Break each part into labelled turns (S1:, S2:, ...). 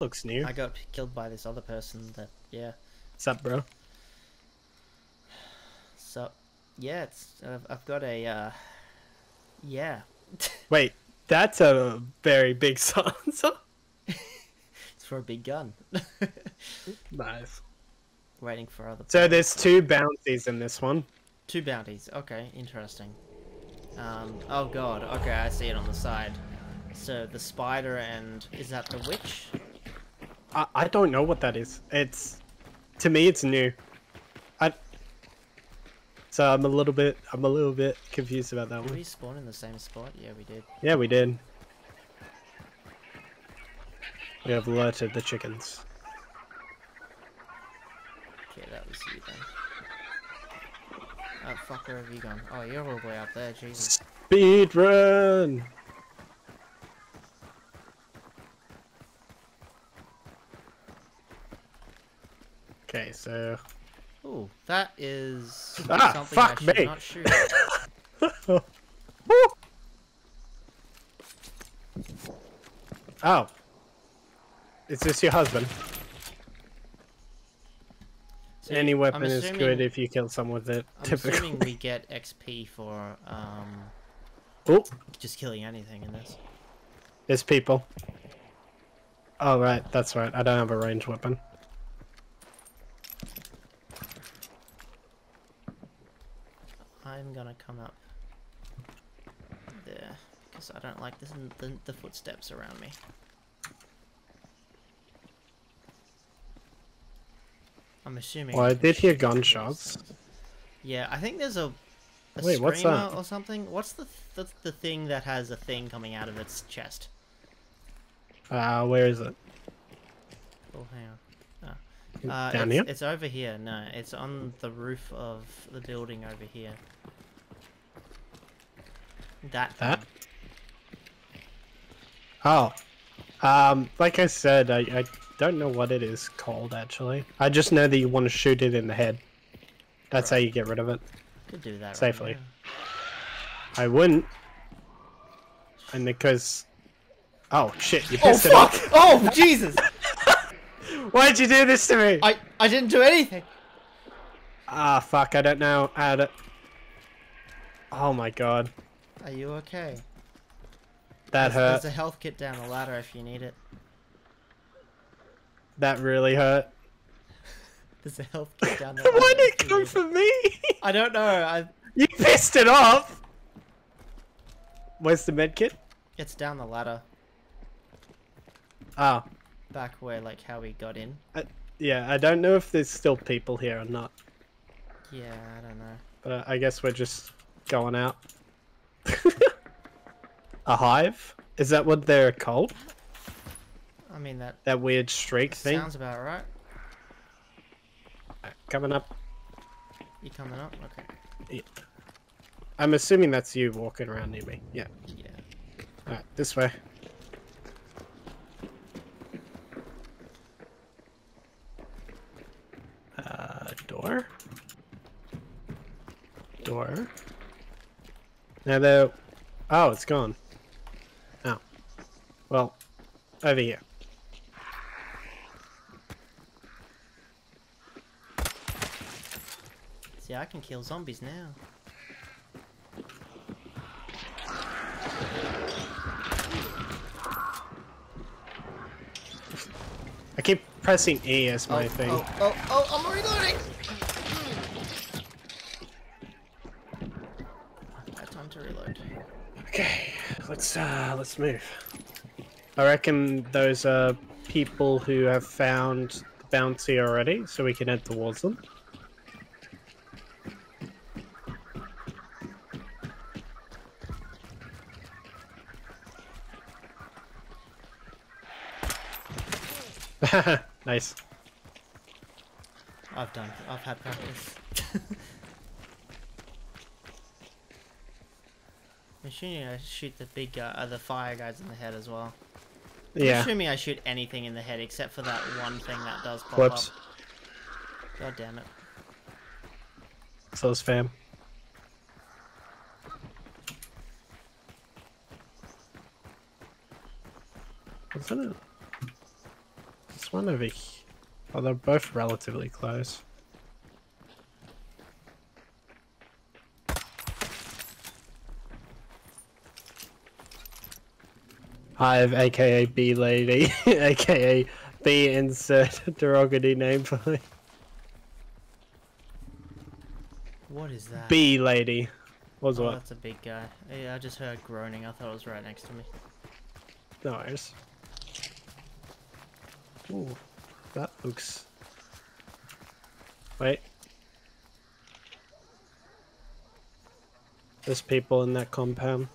S1: Looks new.
S2: I got killed by this other person that, yeah.
S1: What's up, bro?
S2: So, yeah, it's, I've, I've got a, uh, yeah.
S1: Wait, that's a very big silencer.
S2: it's for a big gun.
S1: nice.
S2: Waiting for other
S1: So there's two bounties in this one.
S2: Two bounties. Okay, interesting. Um, oh god. Okay, I see it on the side. So the spider and is that the witch?
S1: I, I don't know what that is. It's to me it's new. I so I'm a little bit I'm a little bit confused about that
S2: Did we
S1: one.
S2: spawn in the same spot? Yeah, we did.
S1: Yeah, we did. We have alerted the chickens.
S2: Okay, that was you then. Oh fuck, where have you gone? Oh, you're all the way up there, Jesus.
S1: Speed run. Okay, so
S2: Ooh, that is
S1: Ah,
S2: something
S1: fuck
S2: I should
S1: me.
S2: not shoot.
S1: Oh. Is this your husband?
S2: So,
S1: Any weapon is good if you kill someone with it.
S2: I'm
S1: Typically.
S2: assuming we get XP for um
S1: Oh,
S2: just killing anything in this.
S1: there's people. Oh right, that's right. I don't have a ranged weapon.
S2: I'm gonna come up there because I don't like this, the, the footsteps around me. I'm assuming.
S1: Well, I did hear gunshots.
S2: Yeah, I think there's a, a
S1: Wait, what's that?
S2: or something. What's the, the the thing that has a thing coming out of its chest?
S1: Uh, where is it?
S2: Oh, hang on. Oh. Uh,
S1: Down
S2: it's,
S1: here?
S2: It's over here. No, it's on the roof of the building over here. That.
S1: That?
S2: thing.
S1: Oh. Um, like I said, I, I don't know what it is called actually. I just know that you want to shoot it in the head. That's how you get rid of it.
S2: Could do that
S1: Safely.
S2: now.
S1: I wouldn't. And because... Oh shit, you
S2: Oh
S1: pissed it
S2: fuck!
S1: off.
S2: Oh Jesus!
S1: Why'd you do this to me?
S2: I I didn't do anything.
S1: Ah, fuck, I don't know how to... Oh my god.
S2: Are you okay?
S1: That
S2: there's,
S1: hurt.
S2: There's a health kit down the ladder if you need it.
S1: That really hurt.
S2: There's a health kit down the ladder.
S1: Why
S2: ladder.
S1: did it come for me?
S2: I don't know. I
S1: you pissed it off! Where's the med kit?
S2: it's down the ladder,
S1: Oh.
S2: Back where like how we got in.
S1: Yeah, I don't know if there's still people here or not.
S2: Yeah, I don't know.
S1: But I guess we're just going out. a hive? Is that what they're called?
S2: I mean that
S1: That weird streak thing?
S2: sounds about right.
S1: Coming up.
S2: You coming up? Okay.
S1: I'm assuming that's you walking around near me. Yeah.
S2: Yeah.
S1: Alright, this way. Uh, door? Door? Now the... Oh, it's gone. Oh. Well, over here.
S2: See, I can kill zombies now.
S1: I keep pressing E as my
S2: oh,
S1: thing.
S2: Oh, oh, oh, oh I'm reloading! Got time to reload.
S1: Okay, let's move. I reckon those are people who have found the bounty already, so we can head towards them. nice.
S2: I've done. I've had practice. I'm assuming I shoot the big guy, uh, the fire guys in the head as well. I'm
S1: Yeah.
S2: assuming I shoot anything in the head except for that one thing that does pop
S1: Whoops.
S2: up. God damn it.
S1: So fam. Wasn't it? this one over here? Oh, they're both relatively close. Hive, aka B lady, aka B insert derogatory name for me.
S2: What is that?
S1: B lady. Was
S2: Oh,
S1: what?
S2: that's a big guy. Yeah, I just heard groaning. I thought it was right next to me.
S1: No worries. Ooh, that looks. Wait. There's people in that compound.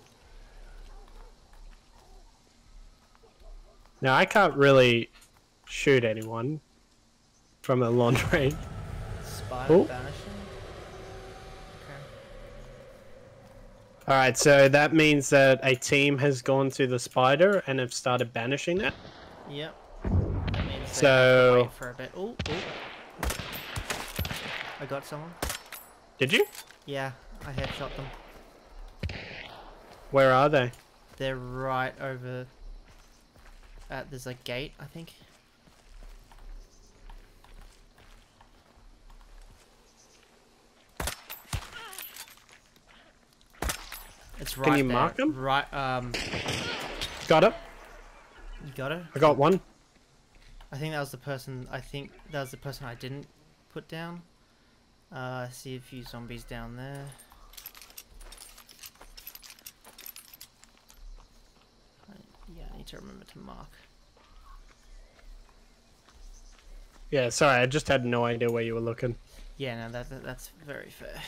S1: Now I can't really shoot anyone from a long range.
S2: Spider
S1: Oh.
S2: banishing? Okay.
S1: Alright, so that means that a team has gone to the spider and have started banishing it.
S2: Yep. That means they have to
S1: So-
S2: wait for a bit. Oh, oh. I got someone.
S1: Did you?
S2: Yeah, I headshot them.
S1: Where are they?
S2: They're right over. At there's a gate, I think. It's right Can
S1: you
S2: there.
S1: mark 'em?
S2: Right. Um.
S1: Got it.
S2: You got it.
S1: I got one.
S2: I think that was the person. I think that was the person I didn't put down. Uh, I see a few zombies down there. I, yeah, I need to remember to mark.
S1: Yeah, sorry, I just had no idea where you were looking.
S2: Yeah, no, that, that that's very fair.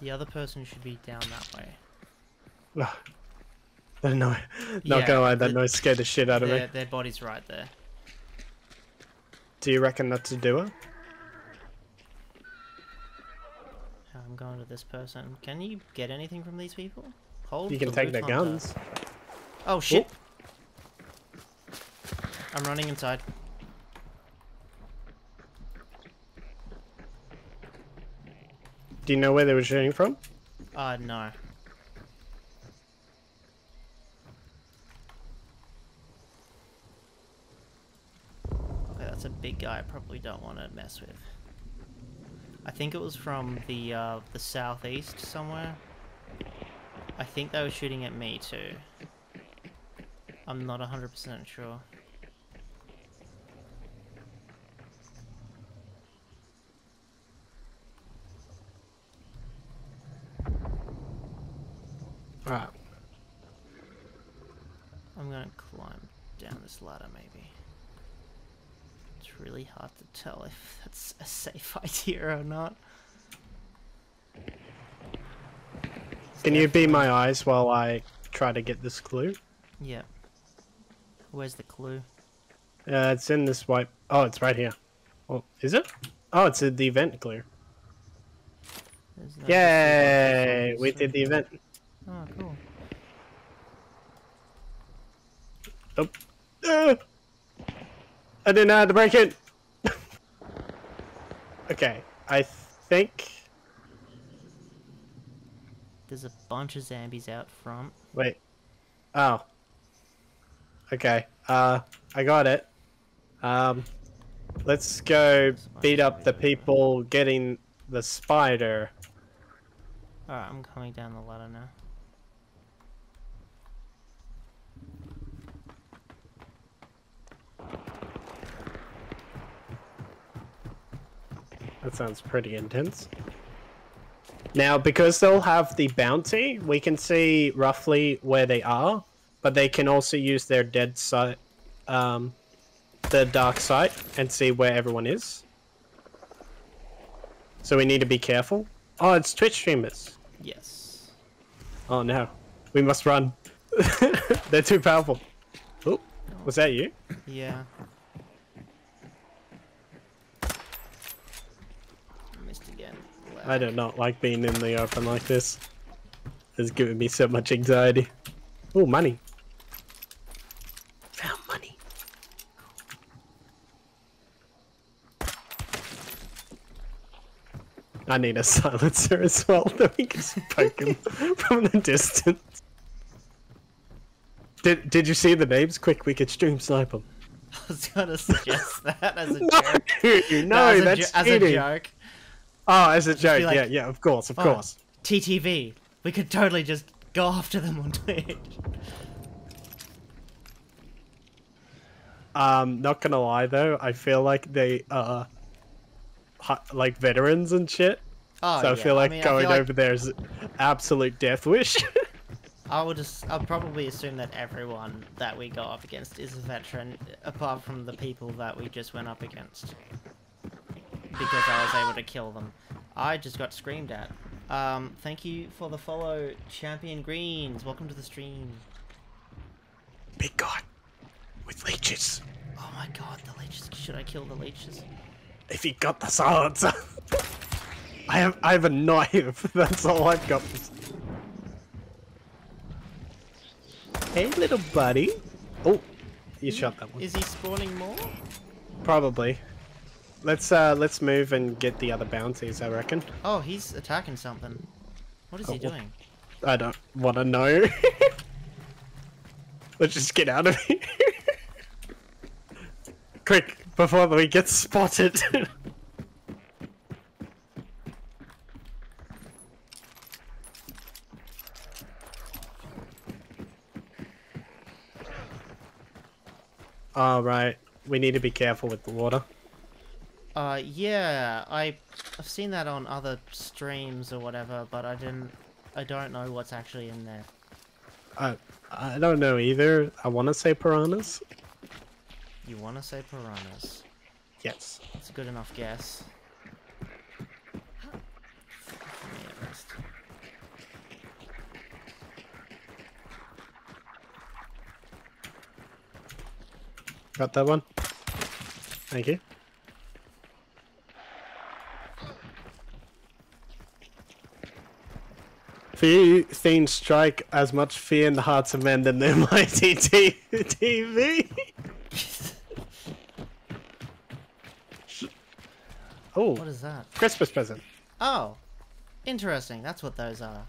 S2: The other person should be down that way.
S1: Ugh. That noise, not
S2: Yeah,
S1: gonna lie, that
S2: the-
S1: noise scared the shit out of
S2: Their,
S1: me.
S2: their body's right there.
S1: Do you reckon that's a doer?
S2: I'm going to this person. Can you get anything from these people? Hold.
S1: You can take their
S2: hunter.
S1: guns.
S2: Oh shit! I'm running inside.
S1: Do you know where they were shooting from?
S2: Uh, no. Okay, that's a big guy I probably don't want to mess with. I think it was from the, uh, the southeast somewhere. I think they were shooting at me too. I'm not 100% sure.
S1: Alright.
S2: I'm gonna climb down this ladder maybe. It's really hard to tell if that's a safe idea or not.
S1: Can you be my eyes while I try to get this clue?
S2: Yeah. Where's the clue?
S1: Uh, it's in this white. Oh, it's right here. Oh, is it? Oh, it's the event clue.
S2: No
S1: Yay! We did the event.
S2: Oh, cool.
S1: Uh, I didn't know how to break it. okay, I think.
S2: There's a bunch of zombies out front.
S1: Wait. Oh. Okay. Uh, I got it. Um, let's go beat up the people getting the spider.
S2: Alright, I'm coming down the ladder now.
S1: That sounds pretty intense. Now, because they'll have the bounty, we can see roughly where they are, but they can also use their dead sight, um, the dark sight, and see where everyone is. So we need to be careful. Oh, it's Twitch streamers.
S2: Yes.
S1: Oh no, we must run. They're too powerful. Oh, was that you?
S2: Yeah. Missed again.
S1: I do not like being in the open like this. It's giving me so much anxiety. Oh, money. I need a silencer as well, that we can poke him from the distance. Did Did you see the names? Quick, we could stream snipe them.
S2: I was gonna suggest that as a
S1: No,
S2: joke.
S1: no,
S2: as a,
S1: that's
S2: jo- as a joke.
S1: Oh, as a joke,
S2: like,
S1: yeah, yeah, of course, of
S2: "Oh,
S1: course.
S2: TTV. We could totally just go after them on Twitch.
S1: Um, not gonna lie though, I feel like they are like veterans and shit.
S2: Oh,
S1: so I feel like
S2: mean,
S1: going
S2: feel like
S1: over there is absolute death wish.
S2: I would just, I'll probably assume that everyone that we go up against is a veteran, apart from the people that we just went up against. Because I was able to kill them. I just got screamed at. Um, thank you for the follow, Champion Greens. Welcome to the stream.
S1: Big god with leeches.
S2: Oh my god, the leeches. Should I kill the leeches?
S1: If he got the swords. I have I have a knife. That's all I've got. Hey, little buddy. Oh, you shot that one.
S2: Is he spawning more?
S1: Probably. Let's uh let's move and get the other bounties. I reckon.
S2: Oh, he's attacking something. What is he
S1: Oh, what-
S2: doing?
S1: I don't want to know. let's just get out of here. Quick, before we get spotted. All right, we need to be careful with the water.
S2: Uh, yeah, I, I've seen that on other streams or whatever, but I didn't, I don't know what's actually in there.
S1: I I don't know either. I want to say piranhas.
S2: You want to say piranhas?
S1: Yes.
S2: It's a good enough guess. For me at least.
S1: Got that one. Thank you. Few things strike as much fear in the hearts of men than their mighty t- TV. oh,
S2: What is that?
S1: Christmas present.
S2: Oh, interesting. That's what those are.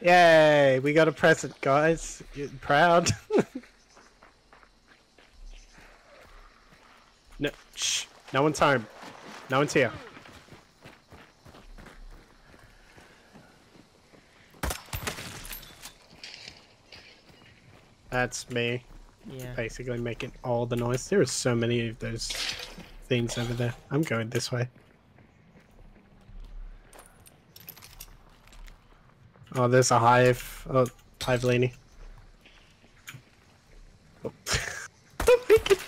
S1: Yay, we got a present, guys. You're proud. no, shh. No one's home. No one's here. That's me,
S2: Yeah.
S1: basically making all the noise. There are so many of those things over there. I'm going this way. Oh, there's a hive. Oh, hive Laney. Oh. I'm making...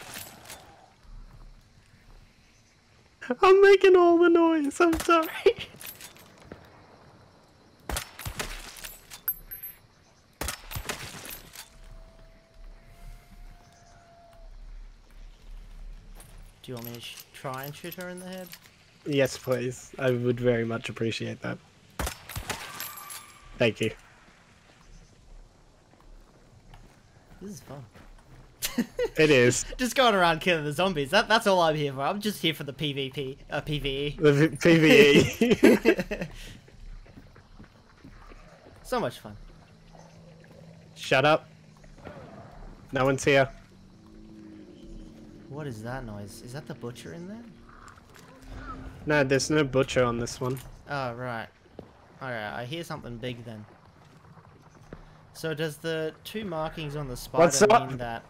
S1: I'm making all the noise. I'm sorry.
S2: Do you want me to sh try and shoot her in the head?
S1: yes, please. I would very much appreciate that. Thank you.
S2: This is fun.
S1: It is.
S2: Just going around killing the zombies. That that's all I'm here for. I'm just here for the PvP, uh, PvE.
S1: The v- PvE.
S2: so much fun.
S1: Shut up. No one's here.
S2: What is that noise? Is that the butcher in there?
S1: No, there's no butcher on this one.
S2: Oh, right. Alright, I hear something big then. So does the two markings on the spider
S1: What's up?
S2: mean that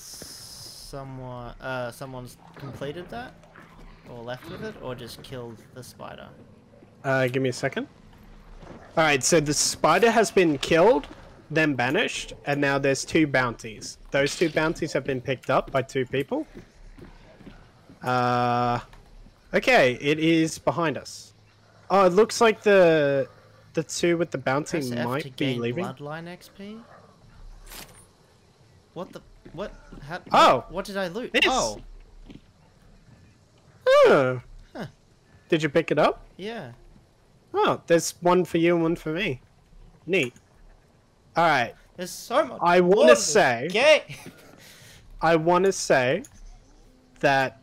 S2: someone, uh, someone's completed that? Or left with it? Or just killed the spider?
S1: Uh, give me a second. Alright, so the spider has been killed, then banished, and now there's two bounties. Those two bounties have been picked up by two people. Uh, okay, it is behind us. Oh, it looks like the the two with the bounty
S2: Press
S1: might be
S2: gain
S1: leaving.
S2: bloodline XP? What the, what, how,
S1: Oh.
S2: what, what did I loot?
S1: This.
S2: Oh,
S1: Oh.
S2: Huh.
S1: Did you pick it up?
S2: yeah.
S1: Oh, there's one for you and one for me. Neat. Alright,
S2: There's so much
S1: I wanna
S2: more to
S1: say-
S2: game.
S1: I want to say that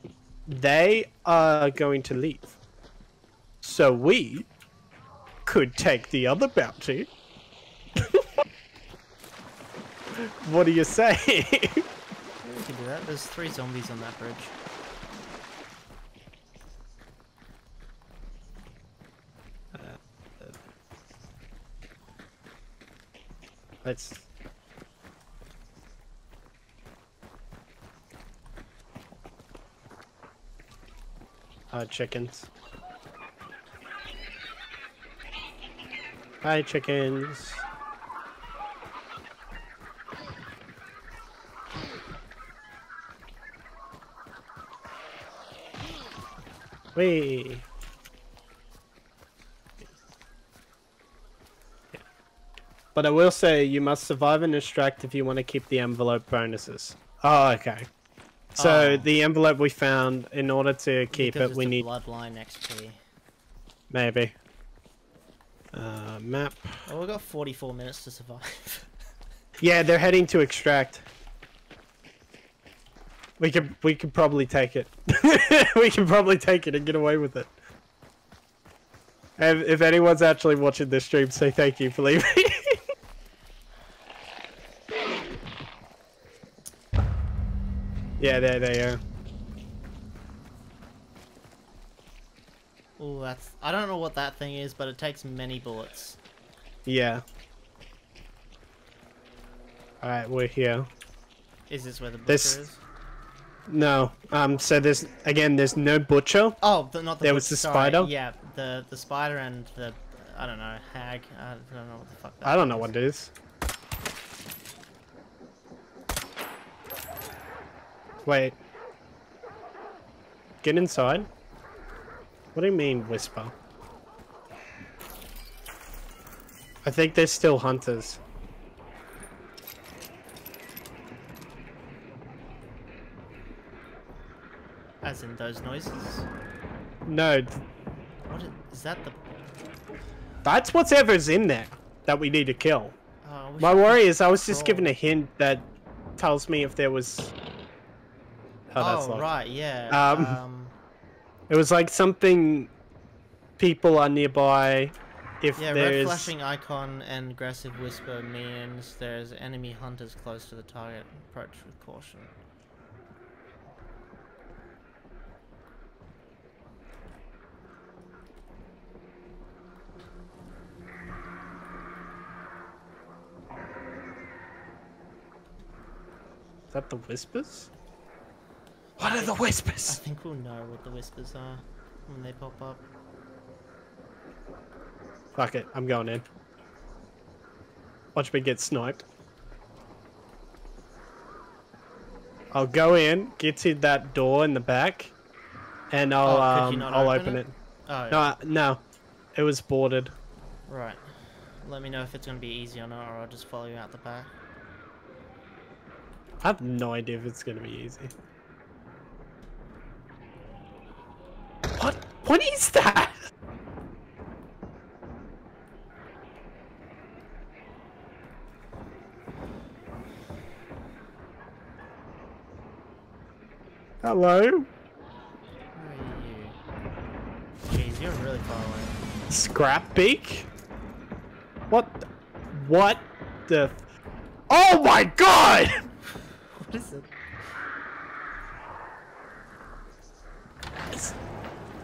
S1: they are going to leave. So we could take the other bounty. What do you say?
S2: we can do that. There's three zombies on that bridge.
S1: Let's. Uh, chickens. Hi, chickens. Wee. But I will say you must survive and extract if you want to keep the envelope bonuses. Oh, okay. So
S2: Oh.
S1: the envelope we found, in order to keep
S2: Because
S1: it, we need
S2: bloodline XP.
S1: maybe. Uh, map.
S2: Oh, we've got 44 minutes to survive.
S1: Yeah, they're heading to extract. We could we could probably take it. we can probably take it and get away with it. And if anyone's actually watching this stream, say thank you for leaving. yeah, there they are.
S2: Oh, that's. I don't know what that thing is, but it takes many bullets.
S1: Yeah. Alright, we're here.
S2: Is this where the butcher
S1: This-
S2: is?
S1: No, um, so there's, again, there's no butcher.
S2: Oh, the, not the.
S1: There
S2: butcher,
S1: was the
S2: sorry.
S1: spider?
S2: Yeah, the the spider and the. I don't know hag. I don't know what the fuck. That
S1: I don't know
S2: is.
S1: what it is. Wait. Get inside? What do you mean, whisper? I think there's still hunters.
S2: As in those noises.
S1: No,
S2: What is, is that? The.
S1: that's whatever's in there that we need to kill.
S2: Oh,
S1: My worry is I was just given a hint that tells me if there was... Oh, that's
S2: Oh right, yeah.
S1: Um,
S2: um
S1: It was like something people are nearby. If
S2: Yeah, red flashing icon and aggressive whisper means there's enemy hunters close to the target. Approach with caution.
S1: Is that the whispers? What are the whispers?
S2: I think we'll know what the whispers are when they pop up.
S1: Fuck it, I'm going in. Watch me get sniped. I'll go in, get to that door in the back, and I'll
S2: Oh,
S1: um I'll
S2: open
S1: open
S2: it?
S1: it.
S2: Oh,
S1: No, I- no, it was boarded.
S2: right. Let me know if it's gonna be easy or not, or I'll just follow you out the back.
S1: I have no idea if it's gonna be easy. What? What is that? Hello?
S2: Where are you? Jeez, you're really far away.
S1: Scrapbeak? What? the- What the? Oh my god!
S2: What is it?
S1: It's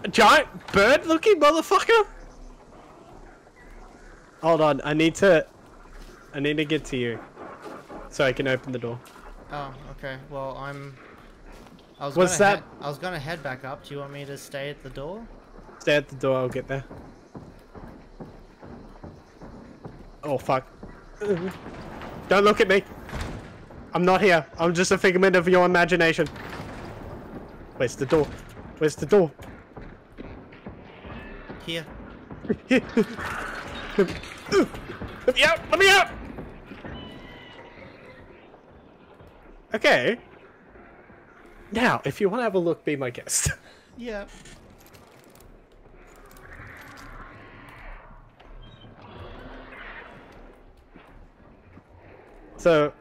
S1: a giant bird looking motherfucker? Hold on, I need to I need to get to you. So I can open the door.
S2: Oh, okay. Well, I'm. I was
S1: What's
S2: gonna
S1: that?
S2: I was gonna head back up. Do you want me to stay at the door?
S1: Stay at the door, I'll get there. Oh fuck. Don't look at me. I'm not here. I'm just a figment of your imagination. Where's the door? Where's the door?
S2: Here.
S1: Let me out! Let me out! Okay. Now, if you want to have a look, be my guest.
S2: Yeah.
S1: So,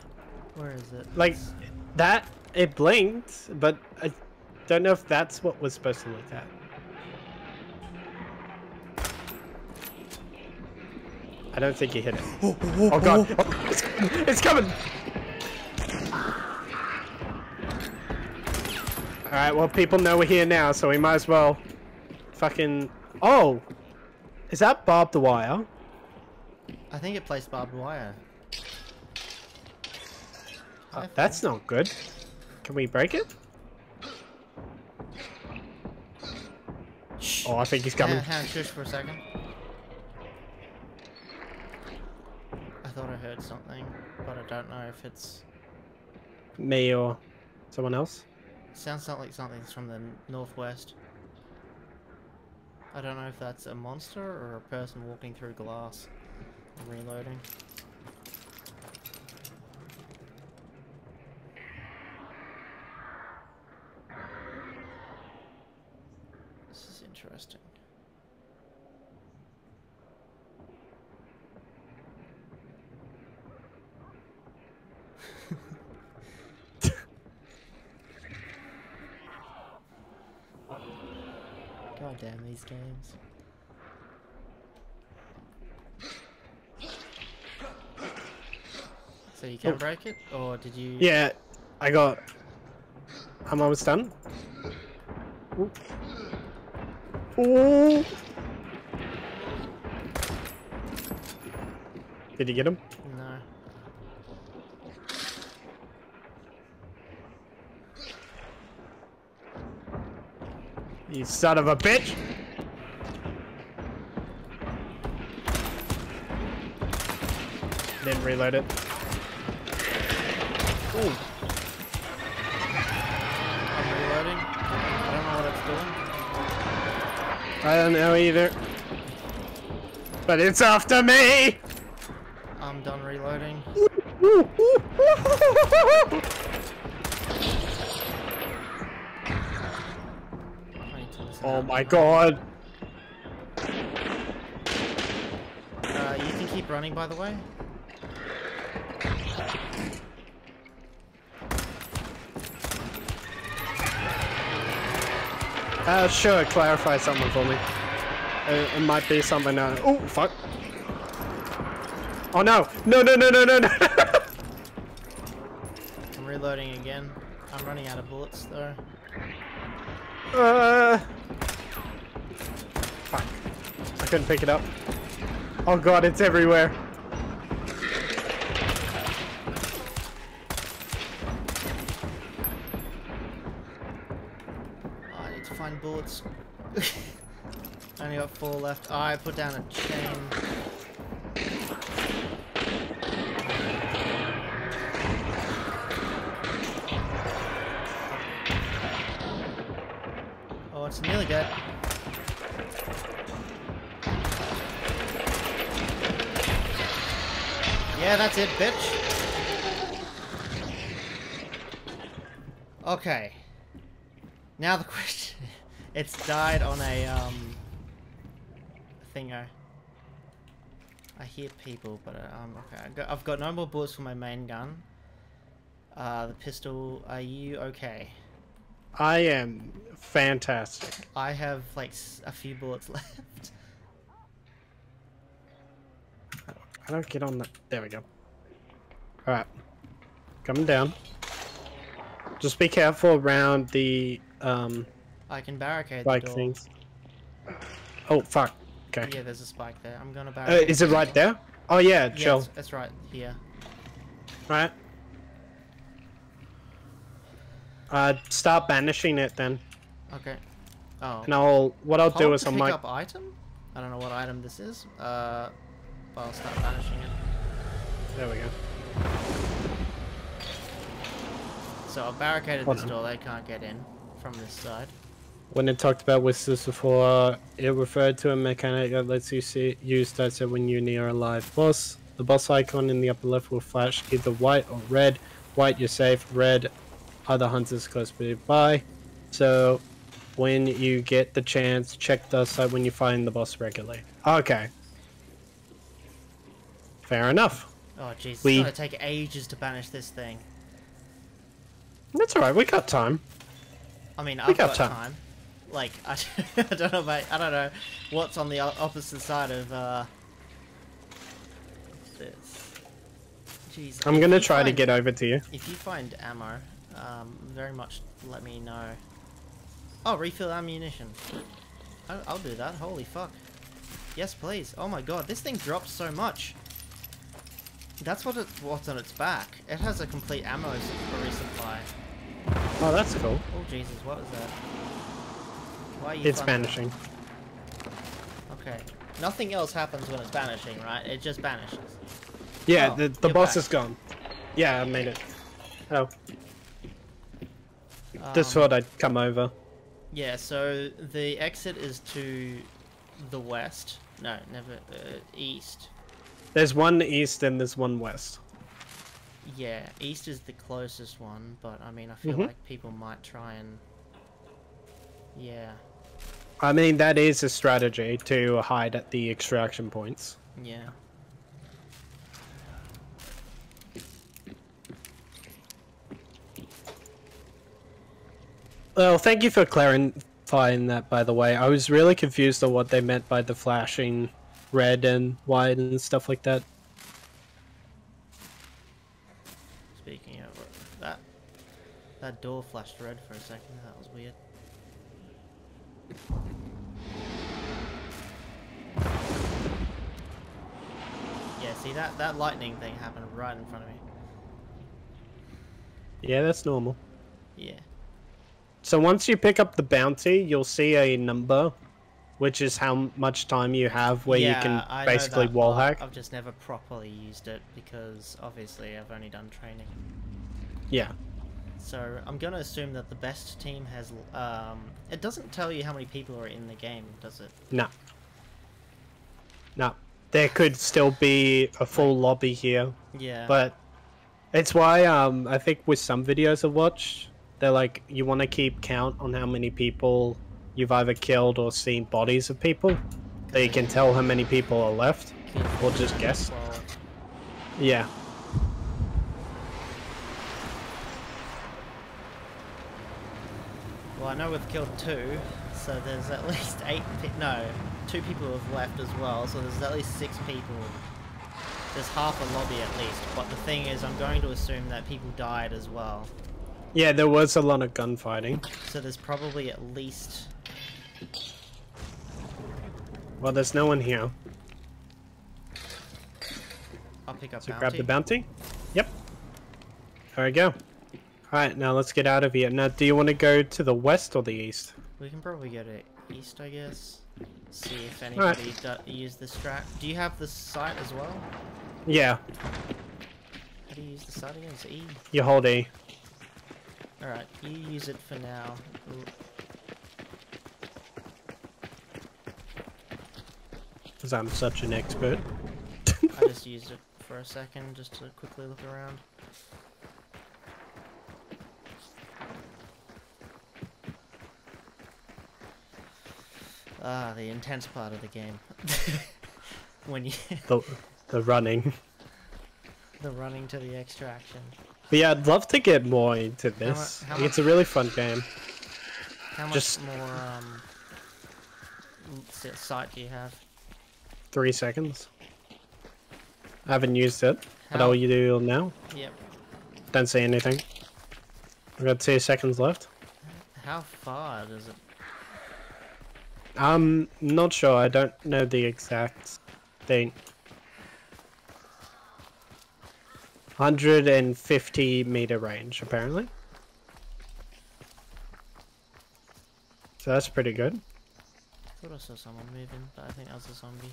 S2: Where is it?
S1: like, that, it blinked, but I don't know if that's what we're supposed to look at. I don't think he hit it. Oh, oh, oh, oh god. Oh, it's, it's coming! Alright, well, people know we're here now, so we might as well fucking... Oh! Is that barbed wire?
S2: I think it placed barbed wire.
S1: Uh, that's not good. Can we break it?
S2: Shh.
S1: Oh, I think he's coming.
S2: Hang, hang shush for a second. I thought I heard something, but I don't know if it's...
S1: Me or someone else?
S2: Sounds not like something's from the northwest. I don't know if that's a monster or a person walking through glass. I'm reloading. This is interesting. God damn these games. So you can
S1: Oh.
S2: break it, or did you?
S1: Yeah, I got... I'm almost done. Ooh. Ooh. Did you get him?
S2: No.
S1: You son of a bitch! Didn't reload it. Ooh.
S2: I don't know
S1: either. But it's after me!
S2: I'm done reloading. I need to listen
S1: oh my god.
S2: Uh, you can keep running, by the way.
S1: Uh, sure, clarify something for me. Uh, it might be something, uh, oh, fuck. Oh no! No, no, no, no, no, no!
S2: I'm reloading again. I'm running out of bullets, though.
S1: uh... Fuck. I couldn't pick it up. Oh god, it's everywhere.
S2: Need to find bullets. Only got four left. Oh, I put down a chain. Oh, it's nearly dead. Yeah, that's it, bitch. Okay. Now the question, it's died on a um thingo. I hear people, but uh, um okay. I got, I've got no more bullets for my main gun. Uh, the pistol. Are you okay?
S1: I am fantastic.
S2: I have like a few bullets left.
S1: I don't get on the... There we go. Alright. Coming down. Just be careful around the, um,
S2: I can barricade
S1: like
S2: the door.
S1: things. Oh, fuck. Okay.
S2: Yeah, there's a spike there. I'm gonna
S1: Uh,
S2: barricade.
S1: is it right there? Oh yeah,
S2: Yeah,
S1: chill.
S2: it's, it's right here.
S1: Right. Uh, start banishing it then,
S2: Okay. Oh.
S1: and I'll. What I'll do is I
S2: pick up item. I don't know what item this is. Uh, but I'll start banishing it.
S1: There we go.
S2: So I've barricaded
S1: Hold
S2: this
S1: on.
S2: door. They can't get in from this side.
S1: When it talked about whistles before, it referred to a mechanic that lets you see use that so when you're near a live boss. The boss icon in the upper left will flash either white or red. White, you're safe. Red, other hunters close by. So, when you get the chance, check the site when you find the boss regularly. Okay. Fair enough.
S2: Oh jeez, it's
S1: We-
S2: gonna take ages to banish this thing.
S1: That's alright, we got time.
S2: I mean,
S1: We
S2: I've
S1: got
S2: got
S1: time.
S2: time. Like, I, I don't know about, I don't know what's on the opposite side of, uh, this. Jeez.
S1: I'm
S2: if
S1: gonna try to get over to you.
S2: If you find ammo, um, very much let me know. Oh, refill ammunition. I, I'll do that. Holy fuck. Yes, please. Oh my god, this thing drops so much. That's what it, what's on its back. It has a complete ammo resupply.
S1: Oh, that's cool.
S2: Oh Jesus, what was that? Why are you
S1: It's
S2: thunder-
S1: vanishing.
S2: Okay. Nothing else happens when it's vanishing, right? It just vanishes.
S1: Yeah,
S2: Oh,
S1: the, the boss
S2: back.
S1: is gone. Yeah, I made it. Oh,
S2: Um,
S1: just thought I'd come over.
S2: Yeah, so the exit is to the west. No, never. Uh, east.
S1: There's one east and there's one west.
S2: Yeah, east is the closest one, but I mean, I feel
S1: Mhm.
S2: like people might try and. Yeah,
S1: I mean, that is a strategy to hide at the extraction points.
S2: yeah.
S1: Well, thank you for clarifying that, by the way. I was really confused on what they meant by the flashing red and white and stuff like that.
S2: Speaking of that, that door flashed red for a second. That was weird. Yeah, see that that lightning thing happened right in front of me.
S1: Yeah, that's normal.
S2: Yeah.
S1: So once you pick up the bounty, you'll see a number, which is how much time you have where you can
S2: I
S1: basically wall hack.
S2: I've just never properly used it because obviously I've only done training.
S1: Yeah.
S2: So I'm gonna assume that the best team has. Um, it doesn't tell you how many people are in the game, does it?
S1: No. No. There could still be a full lobby here,
S2: Yeah.
S1: but it's why um I think with some videos I've watched, they're like you want to keep count on how many people you've either killed or seen bodies of people, so you can tell how many people are left. We'll just guess. Yeah.
S2: Well, I know we've killed two, so there's at least eight. No, two people have left as well. So there's at least six people. There's half a lobby at least. But the thing is, I'm going to assume that people died as well.
S1: Yeah, there was a lot of gunfighting.
S2: So there's probably at least.
S1: Well, there's no one here.
S2: I'll pick up
S1: So
S2: bounty.
S1: grab the bounty. Yep. There we go. Alright, now let's get out of here. Now, do you want to go to the west or the east?
S2: We can probably go to east, I guess. See if anybody do- use the strat. Do you have the sight as well?
S1: Yeah,
S2: How do you use the sight again? It's E.
S1: you hold E.
S2: Alright, you use it for now. Ooh,
S1: Because I'm such an expert.
S2: I just used it for a second just to quickly look around. Ah, the intense part of the game. when you
S1: the, the running.
S2: the running to the extraction.
S1: But yeah, I'd love to get more into this.
S2: how
S1: it's a really fun game.
S2: How much
S1: Just-
S2: more um sight do you have?
S1: Three seconds. I haven't used it, but
S2: How-
S1: I'll you do now.
S2: Yep.
S1: Don't see anything. I've got two seconds left.
S2: How far does it?
S1: I'm not sure. I don't know the exact thing. 150 meter range, apparently. So that's pretty good.
S2: I thought I saw someone moving, but I think that was a zombie.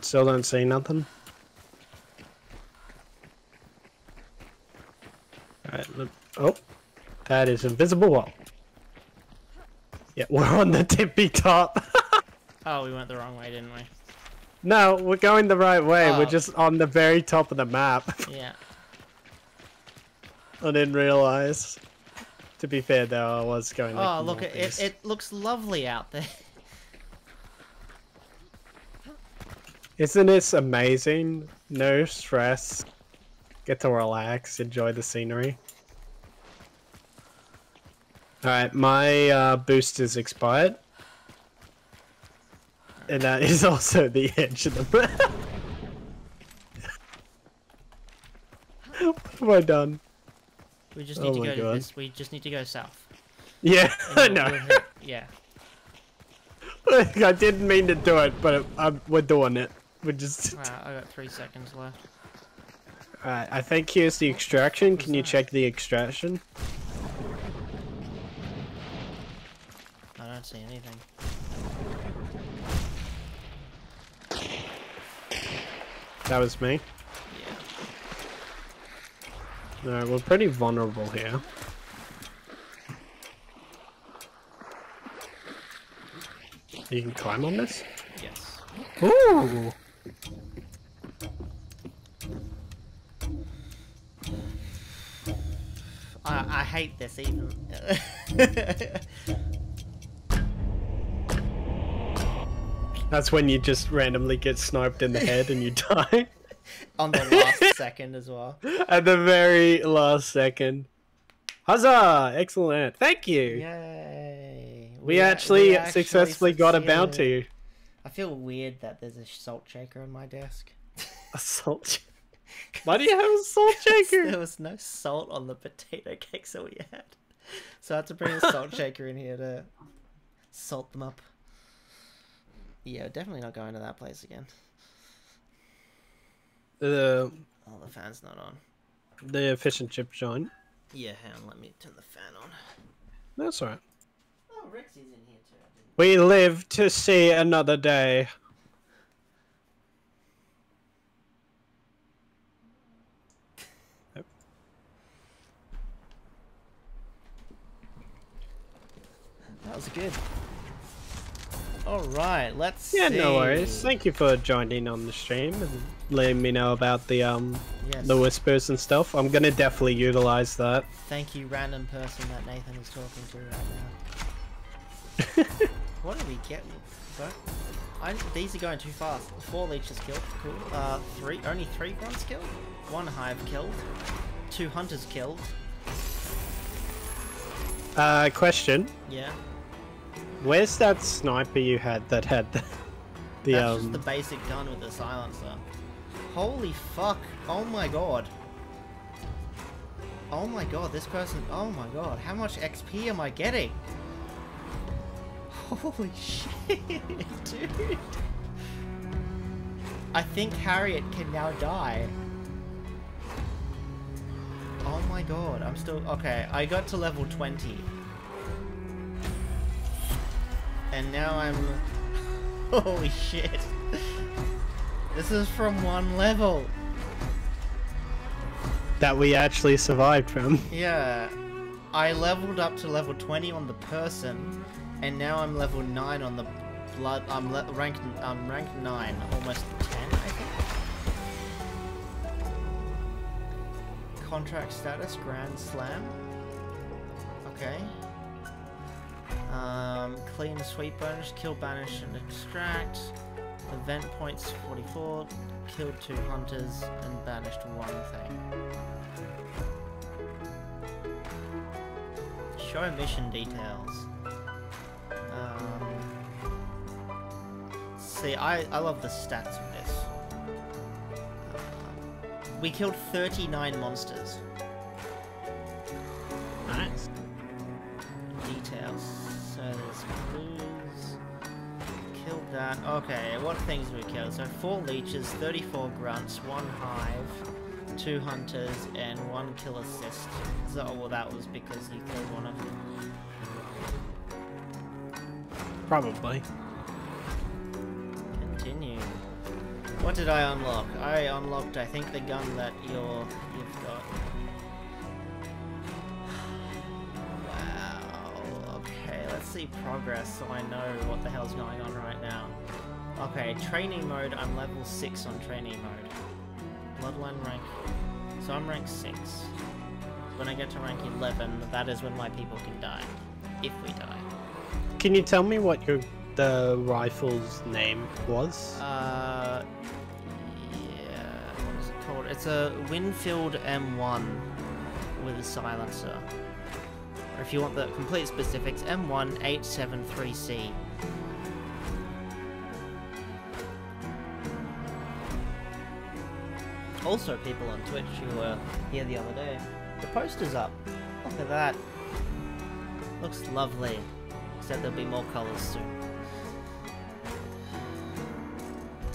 S1: Still don't see nothing. Alright, look. Oh, that is invisible wall. Yeah, we're on the tippy top.
S2: Oh, we went the wrong way, didn't we?
S1: no, we're going the right way. We're
S2: Oh.
S1: just on the very top of the map.
S2: Yeah.
S1: I didn't realize. To be fair, though, I was going. Like,
S2: Oh, look, it it looks lovely out there.
S1: Isn't this amazing? No stress. Get to relax, enjoy the scenery. Alright, my uh, boost is expired. And that is also the edge of the map. what have I done?
S2: We just
S1: Oh
S2: need to
S1: my
S2: go to this. We just need to go south.
S1: Yeah, I know.
S2: we'll- yeah.
S1: I didn't mean to do it, but i we're doing it. We're just.
S2: Right, I got three seconds left.
S1: Alright, I think here's the extraction. Can you
S2: that?
S1: check the extraction?
S2: See anything.
S1: That was me.
S2: Yeah.
S1: Alright, we're pretty vulnerable here. You can climb on this?
S2: Yes.
S1: Ooh!
S2: I, I hate this even.
S1: That's when you just randomly get sniped in the head and you die.
S2: On the last second as well.
S1: At the very last second. Huzzah! Excellent. Thank you.
S2: Yay.
S1: We,
S2: a-
S1: actually,
S2: actually
S1: successfully got a bounty.
S2: I feel weird that there's a salt shaker on my desk.
S1: A salt shaker. Why do you have a salt shaker?
S2: there was no salt on the potato cakes that we had. So I had to bring a salt shaker in here to salt them up. Yeah, definitely not going to that place again.
S1: The
S2: Oh, the fan's not on.
S1: the fish and chip joint.
S2: Yeah, hang on, let me turn the fan on.
S1: That's alright.
S2: Oh, Rexy's in here too.
S1: We live to see another day.
S2: That was good. Alright, let's
S1: Yeah,
S2: see.
S1: no worries. Thank you for joining on the stream and letting me know about the um
S2: Yes.
S1: the whispers and stuff. I'm gonna definitely utilize that.
S2: Thank you, random person that Nathan is talking to right now. what did we get? I, these are going too fast. Four leeches killed. Cool. Uh, three. Only three grunts killed. One hive killed. Two hunters killed.
S1: Uh, question:
S2: Yeah.
S1: Where's that sniper you had that had the, the
S2: That's
S1: um?
S2: just the basic gun with the silencer. Holy fuck! Oh my god. Oh my god, this person. Oh my god, how much XP am I getting? Holy shit, dude. I think Harriet can now die. Oh my god, I'm still. Okay, I got to level 20. And now I'm. Holy shit. This is from one level.
S1: that we actually survived from.
S2: Yeah. I leveled up to level 20 on the person, and now I'm level 9 on the blood. I'm le ranked. I'm ranked 9, almost 10, I think. Contract status, Grand Slam. Okay. Um, clean sweep bonus, kill, banish, and extract. Event points 44, killed two hunters, and banished one thing. Show mission details. Um, see, I, I love the stats of this. Um, we killed 39 monsters.
S1: Nice.
S2: That. Okay, what things we killed? So four leeches, 34 grunts, one hive, two hunters, and one kill assist. So, oh, well, that was because you killed one of them.
S1: Probably.
S2: Continue. What did I unlock? I unlocked, I think, the gun that you're you've got. See progress so I know what the hell's going on right now. Okay, training mode. I'm level six on training mode. Bloodline rank. So I'm rank six. When I get to rank 11, that is when my people can die. If we die.
S1: Can you tell me what your the rifle's name was?
S2: Uh, yeah, what is it called? It's a Winfield M1 with a silencer. Or if you want the complete specifics, M1873C. Also, people on Twitch who were here the other day, the poster's up. Look at that. Looks lovely. Except there'll be more colours soon.